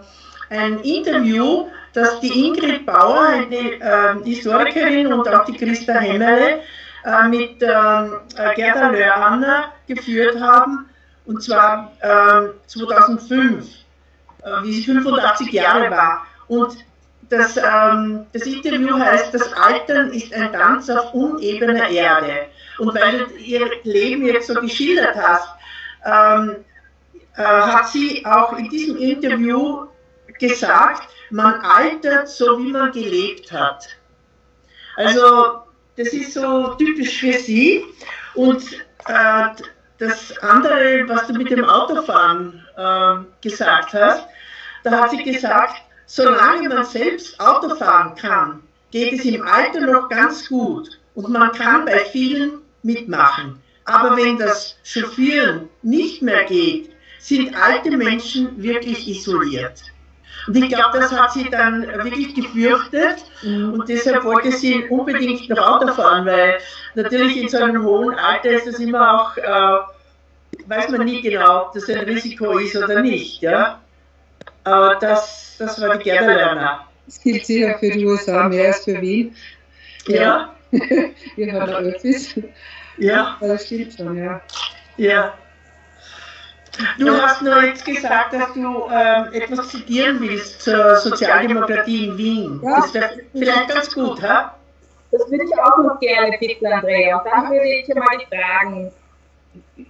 ein Interview, das die Ingrid Bauer, eine äh, Historikerin und auch die Christa Hemmerle äh, mit ähm, äh, Gerda Lörhanner geführt haben, und zwar 2005, wie sie 85 Jahre war. Und das, ähm, das Interview heißt, das Altern ist ein Tanz auf unebener Erde. Und weil du ihr Leben jetzt so geschildert hast, ähm, äh, hat sie auch in diesem Interview gesagt, man altert so, wie man gelebt hat. Also das ist so typisch für sie. Und äh, das andere, was du mit dem Autofahren äh, gesagt hast, da hat sie gesagt, solange man selbst Auto fahren kann, geht es im Alter noch ganz gut und man kann bei vielen mitmachen. Aber wenn das Chauffieren nicht mehr geht, sind alte Menschen wirklich isoliert. Und ich glaube, das hat sie dann wirklich gefürchtet und deshalb wollte sie unbedingt noch Auto fahren, weil natürlich in so einem hohen Alter ist es immer auch äh, weiß man nie genau, ob das ein Risiko ist oder nicht. Ja? Aber das, das war die Gerda Lerner. Das gilt sicher für die USA mehr als für Wien. Ja. (laughs) Wir haben Öffis. Ja. Aber das stimmt schon, ja. Ja. Du hast nur jetzt gesagt, dass du ähm, etwas zitieren willst zur Sozialdemokratie in Wien. Ja. Das wäre vielleicht ganz gut, ha? Das würde ich auch noch gerne bitten, Andrea. Und dann würde ich mal die Fragen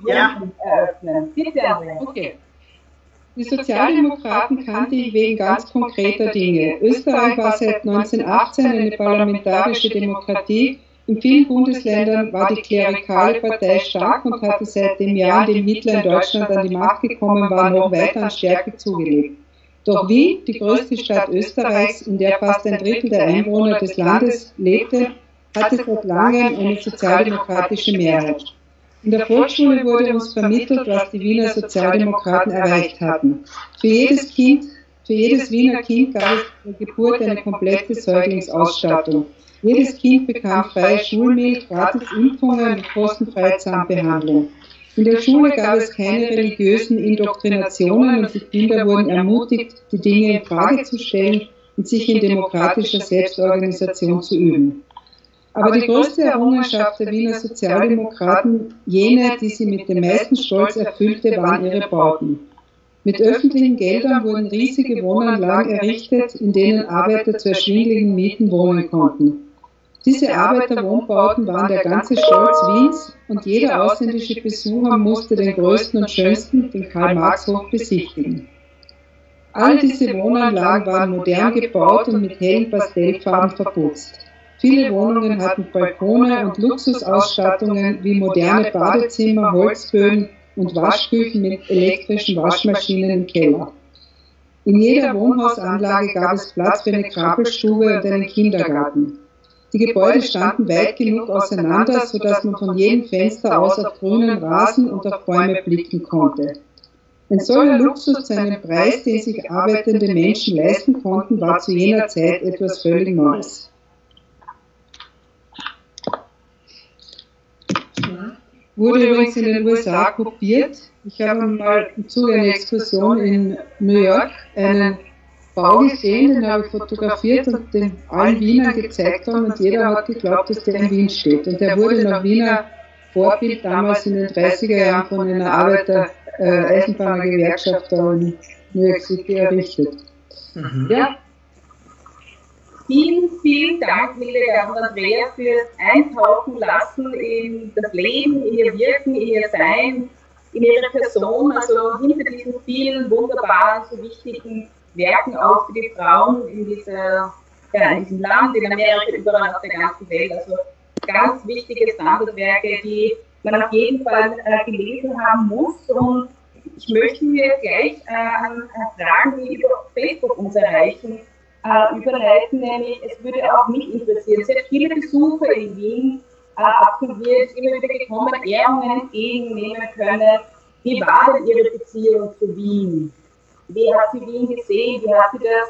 Ja. eröffnen. Bitte, Andrea. Okay. Die Sozialdemokraten kannte ich wegen ganz konkreter Dinge. Österreich war seit 1918 eine parlamentarische Demokratie. In vielen Bundesländern war die klerikale Partei stark und hatte seit dem Jahr, in dem Hitler in Deutschland an die Macht gekommen war, noch weiter an Stärke zugelegt. Doch Wien, die größte Stadt Österreichs, in der fast ein Drittel der Einwohner des Landes lebte, hatte seit langem eine sozialdemokratische Mehrheit. In der Volksschule wurde uns vermittelt, was die Wiener Sozialdemokraten erreicht hatten. Für jedes Kind, für jedes Wiener Kind gab es bei der Geburt eine komplette Säuglingsausstattung. Jedes Kind bekam freie Schulmilch, gratis Impfungen und kostenfreie Zahnbehandlung. In der Schule gab es keine religiösen Indoktrinationen und die Kinder wurden ermutigt, die Dinge in Frage zu stellen und sich in demokratischer Selbstorganisation zu üben. Aber die größte Errungenschaft der Wiener Sozialdemokraten, jene, die sie mit dem meisten Stolz erfüllte, waren ihre Bauten. Mit öffentlichen Geldern wurden riesige Wohnanlagen errichtet, in denen Arbeiter zu erschwinglichen Mieten wohnen konnten. Diese Arbeiterwohnbauten waren der ganze Stolz Wiens und jeder ausländische Besucher musste den größten und schönsten, den Karl-Marx-Hof, besichtigen. Alle diese Wohnanlagen waren modern gebaut und mit hellen Pastellfarben verputzt. Viele Wohnungen hatten Balkone und Luxusausstattungen wie moderne Badezimmer, Holzböden und Waschküchen mit elektrischen Waschmaschinen im Keller. In jeder Wohnhausanlage gab es Platz für eine Krabbelstube und einen Kindergarten. Die Gebäude standen weit genug auseinander, sodass man von jedem Fenster aus auf grünen Rasen und auf Bäume blicken konnte. Ein solcher Luxus zu einem Preis, den sich arbeitende Menschen leisten konnten, war zu jener Zeit etwas völlig Neues. Wurde übrigens in den USA kopiert. Ich habe mal im Zuge einer Exkursion in New York einen Bau gesehen, den habe ich fotografiert und den allen Wienern gezeigt haben und jeder hat geglaubt, dass der in Wien steht. Und der wurde nach Wiener Vorbild damals in den 30er Jahren von einer Arbeiter-Eisenbahner-Gewerkschaft da in New York City errichtet. Mhm. Ja. Vielen, vielen Dank, Hildegard und Andrea, fürs Eintauchen lassen in das Leben, in ihr Wirken, in ihr Sein, in ihre Person, also hinter diesen vielen wunderbaren, so wichtigen Werken auch für die Frauen in, dieser, ja, in diesem Land, in Amerika, überall auf der ganzen Welt. Also ganz wichtige Standardwerke, die man auf jeden Fall äh, gelesen haben muss. Und ich möchte mir gleich äh, Fragen, die über Facebook uns erreichen, äh, überleiten, nämlich es würde auch mich interessieren. Sehr viele Besucher in Wien äh, absolviert, immer wieder gekommen, Ehrungen entgegennehmen können. Wie war denn Ihre Beziehung zu Wien? Wie hat sie Wien gesehen? Wie hat sie das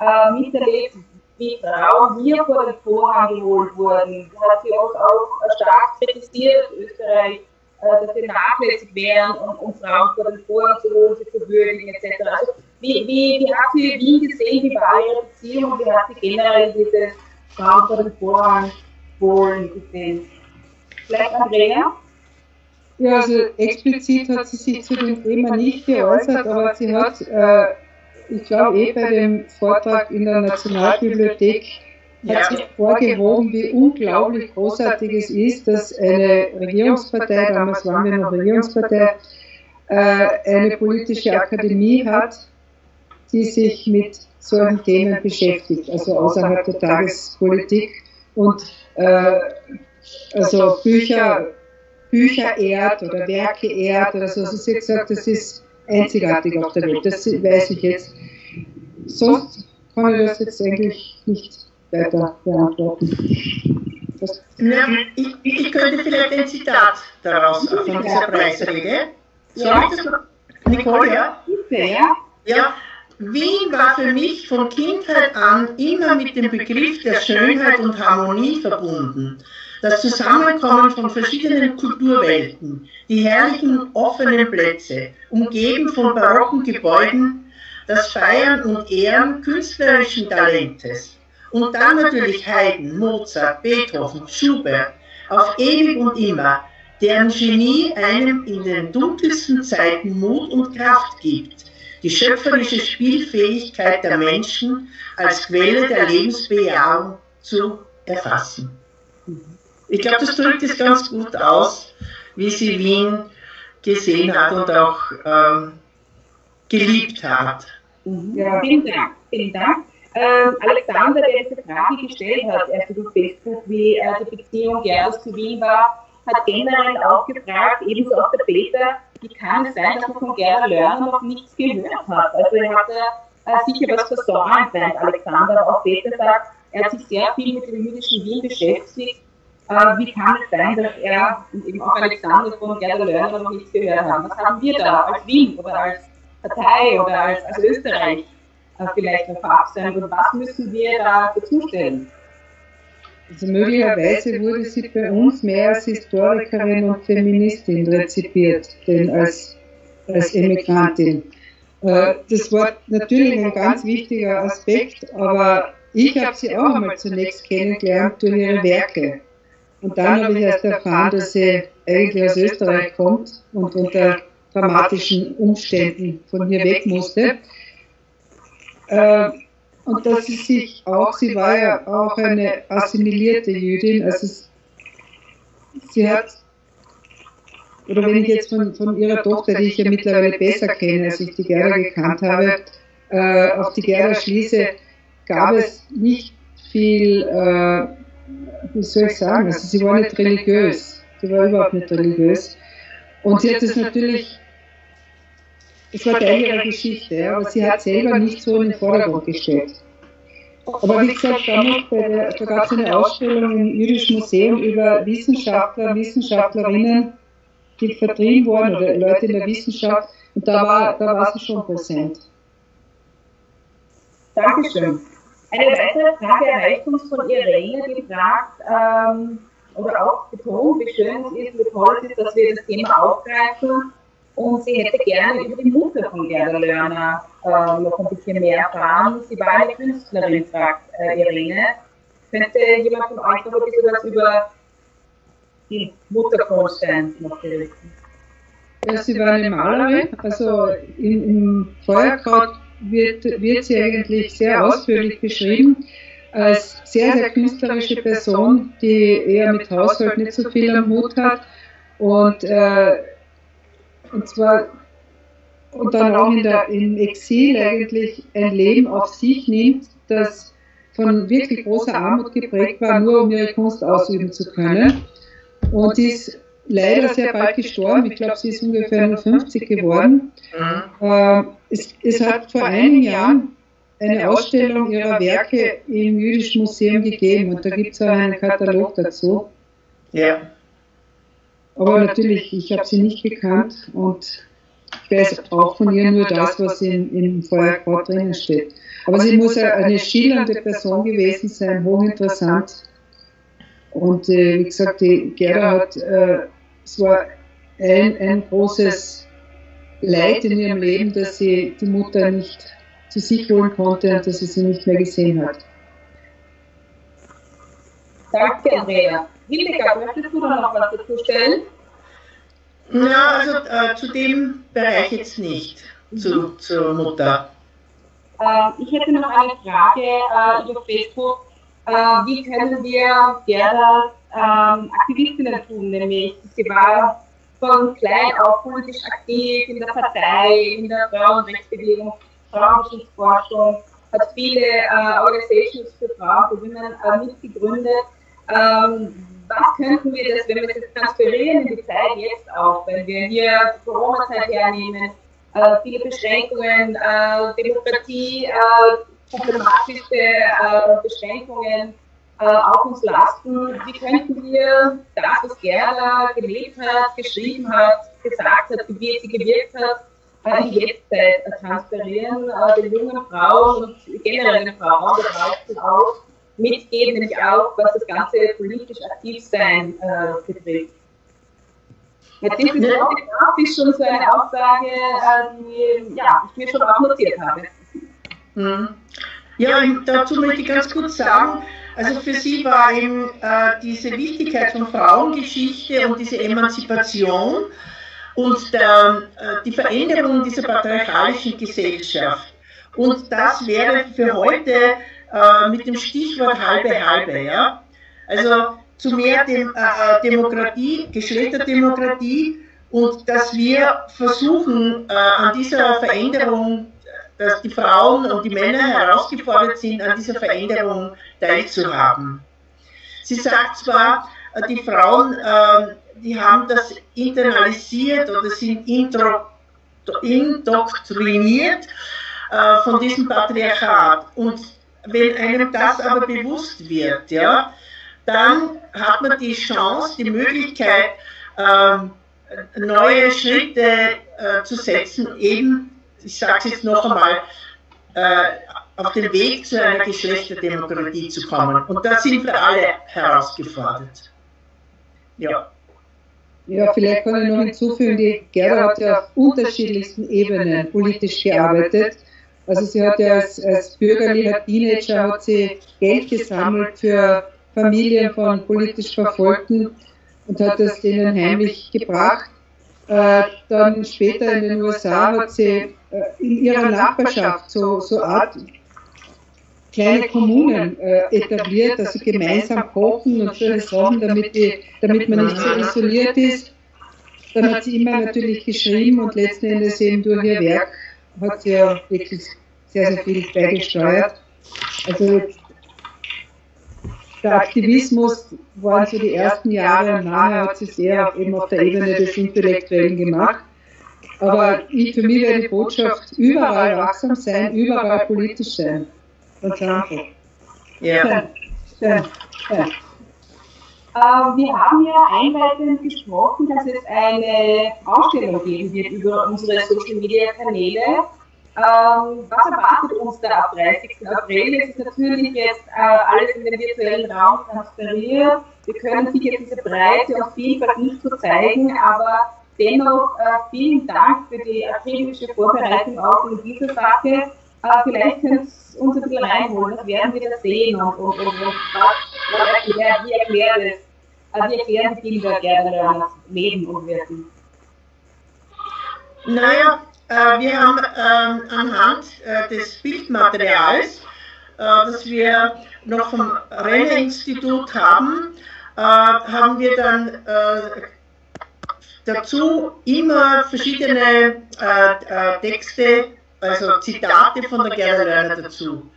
äh, miterlebt? Wie Frauen hier vor den Vorhang geholt wurden? Hat sie uns auch stark kritisiert, Österreich, äh, dass wir nachlässig wären, um, um Frauen vor den Vorhang zu holen, sie zu würdigen, etc. Also, wie, wie, wie hat sie Wien gesehen? Wie war ihre Beziehung? Wie hat sie generell diese Frauen vor den Vorhang holen gesehen? Vielleicht Andrea? Ja, also explizit hat sie sich zu dem Thema nicht geäußert, aber sie hat, äh, ich glaube, eh bei dem Vortrag in der Nationalbibliothek hat sie vorgehoben, wie unglaublich großartig es ist, dass eine Regierungspartei, damals waren wir noch Regierungspartei, äh, eine politische Akademie hat, die sich mit solchen Themen beschäftigt, also außerhalb der Tagespolitik und äh, also Bücher Bücher ehrt oder Werke ehrt oder so. Also sie hat gesagt, das ist einzigartig auf der Welt. Das weiß ich jetzt. Sonst kann ich das jetzt eigentlich nicht weiter beantworten. Ja, ich, ich, könnte vielleicht ein Zitat daraus von dieser Preisrede. Soll ich das? Nicole, ja? Bitte, ja? Ja, Wien war für mich von Kindheit an immer mit dem Begriff der Schönheit und Harmonie verbunden. Das Zusammenkommen von verschiedenen Kulturwelten, die herrlichen offenen Plätze, umgeben von barocken Gebäuden, das Feiern und Ehren künstlerischen Talentes. Und dann natürlich Haydn, Mozart, Beethoven, Schubert, auf ewig und immer, deren Genie einem in den dunkelsten Zeiten Mut und Kraft gibt, die schöpferische Spielfähigkeit der Menschen als Quelle der Lebensbejahung zu erfassen. Ich glaube, das drückt es ganz gut aus, wie sie Wien gesehen hat und auch ähm, geliebt hat. Ja, vielen Dank. Vielen Dank. Ähm, Alexander, der diese Frage gestellt hat, erst über Facebook, wie äh, die Beziehung Gerdas zu Wien war, hat generell auch gefragt, ebenso auch der Peter, wie kann es sein, dass von Gerda Lörner noch nichts gehört hat? Also er hatte äh, sicher was versäumt, während Alexander, auch Peter sagt, er hat sich sehr viel mit dem jüdischen Wien beschäftigt. Äh, wie kann es sein, dass er und eben auch Alexander von Gerda Lörner noch nichts gehört haben? Was haben wir da als Wien oder als Partei oder als, als Österreich äh, vielleicht noch verabsäumt und was müssen wir da dazustellen? Also möglicherweise wurde sie bei uns mehr als Historikerin und Feministin rezipiert, denn als, als Emigrantin. Äh, das war natürlich ein ganz wichtiger Aspekt, aber ich habe sie auch einmal zunächst kennengelernt durch ihre Werke. Und dann habe ich erst erfahren, dass sie eigentlich aus Österreich kommt und unter dramatischen Umständen von hier weg musste. Und dass sie sich auch, sie war ja auch eine assimilierte Jüdin, also sie hat, oder wenn ich jetzt von, von ihrer Tochter, die ich ja mittlerweile besser kenne, als ich die Gerda gekannt habe, äh, auf die Gerda schließe, gab es nicht viel, äh, wie soll ich sagen, also sie war nicht religiös, sie war überhaupt nicht religiös. Und sie hat es natürlich das war Teil ihrer Geschichte, aber sie hat selber nicht so in den Vordergrund gestellt. Aber wie gesagt, damals bei der, da gab es eine Ausstellung im Jüdischen Museum über Wissenschaftler, Wissenschaftlerinnen, die vertrieben wurden oder Leute in der Wissenschaft. Und da war, da war sie schon präsent. Dankeschön. Eine weitere Frage erreicht uns von Irene, die fragt, ähm, oder auch betont, wie schön es ist, wie toll es ist, dass wir das Thema aufgreifen und sie hätte gerne über die Mutter von Gerda Lörner äh, noch ein bisschen mehr erfahren. Sie war eine Künstlerin, fragt äh, Irene. Könnte jemand von euch noch ein bisschen was über die Mutter vorstellen, noch berichten? Ja, sie war eine Malerin, also im, im Feuerkraut wird, wird sie eigentlich sehr ausführlich beschrieben als sehr, sehr künstlerische Person, die eher mit Haushalt nicht so viel am Hut hat und äh, und zwar und dann auch in der, im Exil eigentlich ein Leben auf sich nimmt, das von wirklich großer Armut geprägt war, nur um ihre Kunst ausüben zu können. Und die ist leider sehr bald gestorben. Ich glaube, sie ist ungefähr nur 50 geworden. Mhm. Es, es, hat vor einigen Jahren eine Ausstellung ihrer Werke im Jüdischen Museum gegeben und da gibt es auch einen Katalog dazu. Ja. Aber natürlich, ich habe sie nicht gekannt und ich weiß auch von ihr nur das, was in, im Feuerkraut drinnen steht. Aber sie muss eine schillernde Person gewesen sein, hochinteressant. Und äh, wie gesagt, die Gerda hat, äh, es war ein, ein großes Leid in ihrem Leben, dass sie die Mutter nicht zu sich holen konnte und dass sie sie nicht mehr gesehen hat. Danke, Andrea. Hildegard, möchtest du da noch was dazu stellen? Ja, also äh, zu dem Bereich jetzt nicht, zu, zur Mutter. Äh, ich hätte noch eine Frage äh, über Facebook. Äh, wie können wir Gerda ähm, Aktivistinnen tun? Nämlich, sie war von klein auf politisch aktiv in der Partei, in der Frauenrechtsbewegung, Frauenschutzforschung, hat viele äh, Organisations für Frauen, für Women äh, mitgegründet. Ähm, was könnten wir das, wenn wir das transferieren in die Zeit jetzt auch, wenn wir hier Corona-Zeit hernehmen, äh, viele Beschränkungen, äh, Demokratie, äh, problematische äh, Beschränkungen äh, auf uns lasten, wie könnten wir das, was Gerda gelebt hat, geschrieben hat, gesagt hat, wie sie gewirkt hat, äh, in Jetztzeit transferieren, äh, den jungen Frauen und generell den Frauen draußen auch mitgeben, nämlich auch was das ganze politisch Aktivsein äh, betrifft. Jetzt ist es auch ist schon so eine Aussage, äh, die ja, ich mir schon auch notiert habe. Mhm. Ja, dazu möchte ich ganz kurz sagen, also für sie war eben äh, diese Wichtigkeit von Frauengeschichte und diese Emanzipation und der, äh, die Veränderung dieser patriarchalischen Gesellschaft. Und das wäre für heute äh, mit dem Stichwort halbe halbe, ja. Also zu mehr Dem, äh, Demokratie, Geschlechterdemokratie und dass wir versuchen, äh, an dieser Veränderung, dass die Frauen und die Männer herausgefordert sind, an dieser Veränderung teilzuhaben. Sie sagt zwar, äh, die Frauen, äh, die haben das internalisiert oder sind indoktriniert äh, von diesem Patriarchat. Und wenn einem das aber bewusst wird, ja, dann hat man die Chance, die Möglichkeit, ähm, neue Schritte äh, zu setzen, eben, ich sage es jetzt noch einmal, äh, auf den Weg zu einer Geschlechterdemokratie zu kommen. Und da sind wir alle herausgefordert. Ja. Ja, vielleicht kann ich noch hinzufügen, die Gerda hat ja auf unterschiedlichsten Ebenen politisch gearbeitet. Also sie hat ja als, als bürgerlicher Teenager hat sie Geld gesammelt für Familien von politisch Verfolgten und hat das denen heimlich gebracht. Äh, dann später in den USA hat sie äh, in ihrer Nachbarschaft so, so Art kleine Kommunen äh, etabliert, also gemeinsam kochen und solche Sachen, damit, die, damit man nicht so isoliert ist. Dann hat sie immer natürlich geschrieben und letzten Endes eben durch ihr Werk hat sie ja wirklich sehr, sehr viel beigesteuert. Also der Aktivismus waren so die ersten Jahre und nachher hat sie sehr eben auf der Ebene des Intellektuellen gemacht. Aber ich, für mich wäre die Botschaft überall wachsam sein, überall politisch sein. Ganz einfach. Ja. Schön. Schön. Schön. Äh, wir haben ja einleitend gesprochen, dass es eine Ausstellung geben wird über unsere Social Media Kanäle. Ähm, was erwartet uns da ab 30. April? Es ist natürlich jetzt äh, alles in den virtuellen Raum transferiert. Wir können sich jetzt diese Breite und Vielfalt nicht so zeigen, aber dennoch äh, vielen Dank für die akribische Vorbereitung auch in dieser Sache. Äh, vielleicht könnt ihr uns ein bisschen reinholen, das werden wir da sehen und, und, und, und was, wie erklärt es, also wie erklären die Bilder gerne Leben und Wirken? Naja, wir haben ähm, anhand äh, des Bildmaterials, äh, das wir noch vom Renner-Institut haben, haben wir dann dazu immer verschiedene Texte, also Zitate von der Gerda Lerner dazu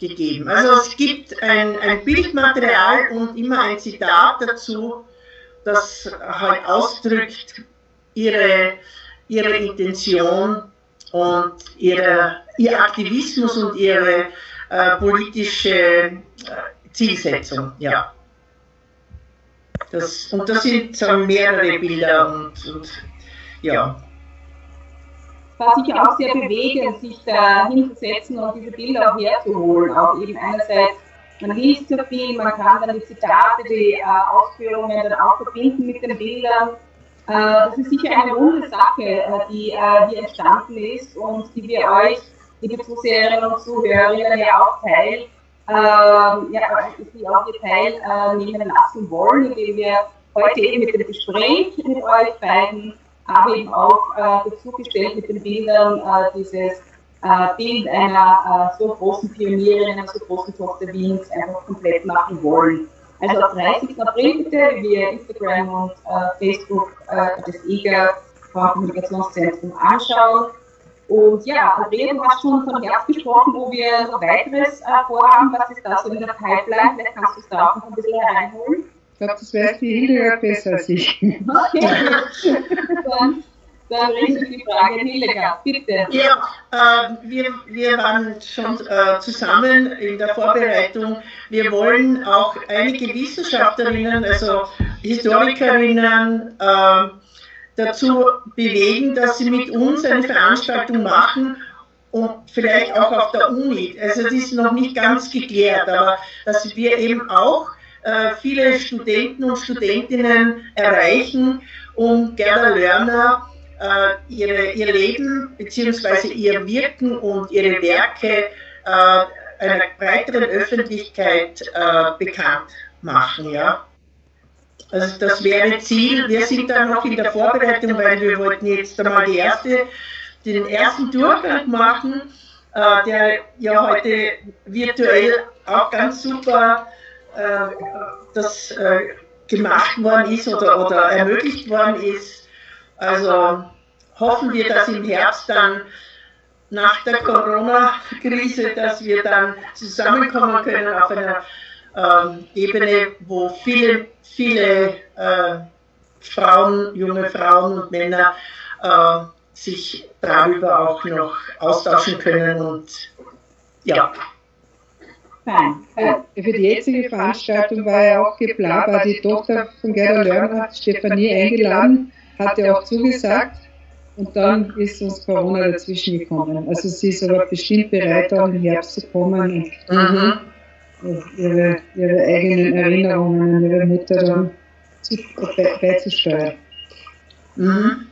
gegeben. Also es gibt ein, ein Bildmaterial und immer ein Zitat dazu, das halt ausdrückt ihre ihre Intention und ihre, ihr Aktivismus und ihre äh, politische äh, Zielsetzung. Ja. Das, und das sind so mehrere Bilder und, und ja. War sicher auch sehr bewegend, sich da hinzusetzen und diese Bilder auch herzuholen. Auch eben einerseits, man liest so viel, man kann dann die Zitate, die äh, Ausführungen dann auch verbinden mit den Bildern das ist sicher eine runde Sache, äh, die hier äh, entstanden ist und die wir euch, liebe Zuseherinnen und Zuhörerinnen, ja auch teil, ja, die auch hier teilnehmen lassen wollen, indem wir heute eben mit dem Gespräch mit euch beiden, aber eben auch dazugestellt mit den Bildern dieses Bild einer so großen Pionierin, einer so großen Tochter Wiens einfach komplett machen wollen. Also am 30. April bitte via Instagram und äh, Facebook äh, das EGA Kommunikationszentrum anschauen. Und ja, Andrea, du hast schon von Herbst gesprochen, wo wir noch weiteres äh, vorhaben. Was ist da so in der Pipeline? Vielleicht kannst du es da auch noch ein bisschen hereinholen. Ich glaube, das weiß die Hildegard besser als ich. Okay. (laughs) Dann dann richte die Frage Hildegard, bitte. Ja, äh, wir, wir waren schon äh, zusammen in der Vorbereitung. Wir wollen auch einige Wissenschaftlerinnen, also Historikerinnen, äh, dazu bewegen, dass sie mit uns eine Veranstaltung machen und vielleicht auch auf der Uni. Also das ist noch nicht ganz geklärt, aber dass wir eben auch äh, viele Studenten und Studentinnen erreichen, um Gerda Lerner äh, ihre, ihr Leben bzw. ihr Wirken und ihre Werke äh, einer breiteren Öffentlichkeit äh, bekannt machen. Ja? Also das wäre Ziel. Wir sind da noch in der Vorbereitung, weil wir wollten jetzt einmal die erste, den ersten Durchgang machen, äh, der ja heute virtuell auch ganz super äh, das äh, gemacht worden ist oder, oder ermöglicht worden ist. Also hoffen wir, dass im Herbst dann nach der Corona-Krise, dass wir dann zusammenkommen können auf einer ähm, Ebene, wo viele, viele äh, Frauen, junge Frauen und Männer äh, sich darüber auch noch austauschen können und ja. Nein. Für die jetzige Veranstaltung war ja auch geplant, war die Tochter von Gerda Lörner, Stefanie, eingeladen, hatte auch zugesagt. Und dann ist uns Corona dazwischen gekommen. Also sie ist aber bestimmt bereit, auch im Herbst zu kommen und mhm. ihre, ihre eigenen Erinnerungen an ihre Mutter dann zu, beizusteuern. Mhm.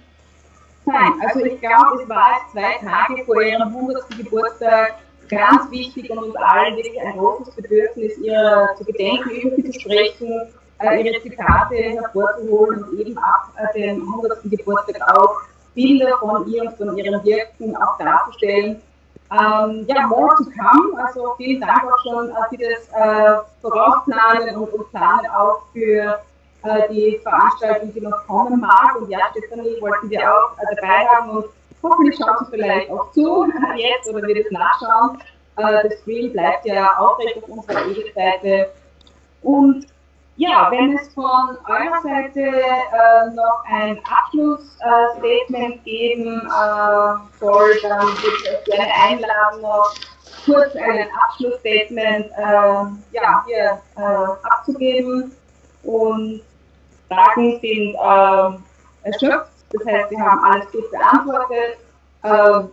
Nein, also ich glaube, es war zwei Tage vor ihrem 100. Geburtstag ganz wichtig und uns allen wirklich ein großes Bedürfnis, ihrer zu gedenken, über sie zu sprechen, äh, ihre Zitate hervorzuholen und eben ab dem 100. Geburtstag auch Bilder von ihr und von ihrem Wirken auch darzustellen. Ähm, ja, more to come. Also vielen Dank auch schon äh, für das äh, Vorausplanen und, und Planen auch für äh, die Veranstaltung, die noch kommen mag. Und ja, Stefanie wollten wir auch äh, dabei haben und hoffentlich schaut sie vielleicht auch zu (laughs) jetzt oder wird es nachschauen. Äh, das Stream bleibt ja aufrecht auf unserer Webseite. Und ja, wenn es von eurer Seite äh, noch ein Abschlussstatement äh, geben äh, soll, dann würde ich euch gerne einladen, noch kurz ein Abschlussstatement äh, ja, hier äh, abzugeben. Und Fragen sind äh, erschöpft, das heißt, wir haben alles gut beantwortet.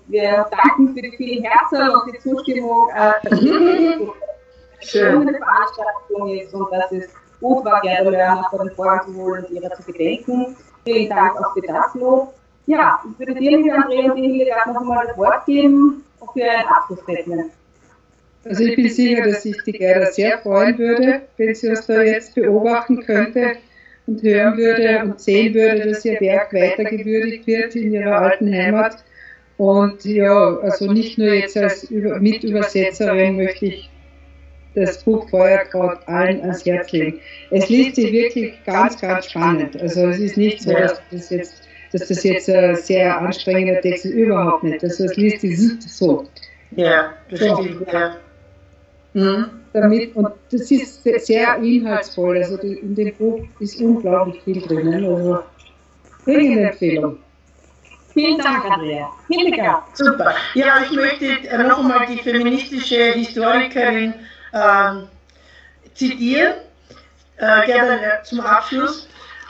wir danken für die vielen Herzen und die Zustimmung, dass es eine Veranstaltung ist und dass es gut war, Gerda Lerner vor den Vorhang zu holen und ihrer zu gedenken. Vielen Dank auch für das Lob. Ja, ich würde dir, liebe Andrea und Hildegard, noch einmal das Wort geben für ein Abschlussstatement. Also ich bin sicher, dass sich die Gerda sehr freuen würde, wenn sie uns da jetzt beobachten könnte und hören würde und sehen würde, dass ihr Werk weiter gewürdigt wird in ihrer alten Heimat. Und ja, also nicht nur jetzt als Mitübersetzerin möchte ich das Buch Feuerkraut allen ans Herz legen. Es liest sich wirklich ganz, ganz spannend. Also es ist nicht so, dass das jetzt, dass das jetzt ein sehr anstrengender Text ist, überhaupt nicht. Also es liest sich so. Ja, das stimmt, ja. Mhm. Damit, und das ist sehr inhaltsvoll. Also in dem Buch ist unglaublich viel drinnen. Also dringende Empfehlung. Vielen Dank, Andrea. Hildegard. Super. Ja, ich möchte noch einmal die feministische Historikerin ähm, zitieren, äh, Gerda, zum Abschluss.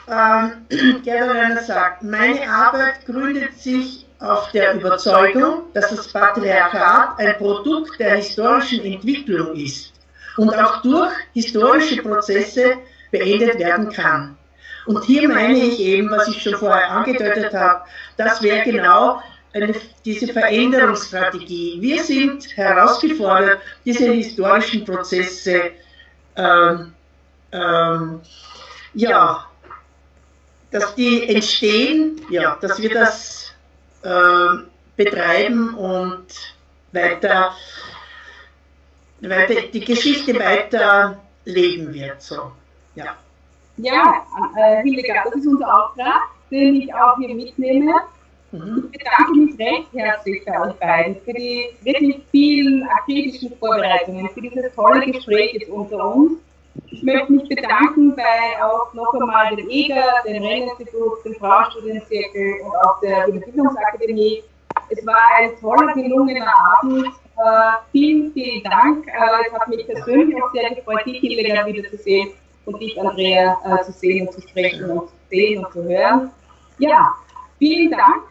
Ähm, (clears throat) Gerda Lerner sagt, meine Arbeit gründet sich auf der Überzeugung, dass das Patriarchat ein Produkt der historischen Entwicklung ist und auch durch historische Prozesse beendet werden kann. Und hier meine ich eben, was ich schon vorher angedeutet habe, das wäre genau eine, diese Veränderungsstrategie. Wir sind herausgefordert, diese historischen Prozesse ähm, ähm, ja, dass die entstehen, ja, dass wir das äh, betreiben und weiter, weiter, die Geschichte weiter leben wird. So. Ja, ja äh, Hildegard, das ist unser Auftrag, den ich auch hier mitnehme. Mhm. Ich bedanke mich recht herzlich bei euch beiden für die wirklich vielen akribischen Vorbereitungen, für dieses tolle Gespräch jetzt unter uns. Ich möchte mich bedanken bei auch noch einmal dem EGA, dem Renninstitut, dem Frauenstudienzirkel und auch der Bildungsakademie. Es war ein toller, gelungener Abend. Äh, vielen, vielen Dank. Äh, es hat mich persönlich auch sehr gefreut, dich, Hildegard, wiederzusehen und dich, Andrea, äh, zu sehen und zu sprechen und zu sehen und zu hören. Ja, Vielen Dank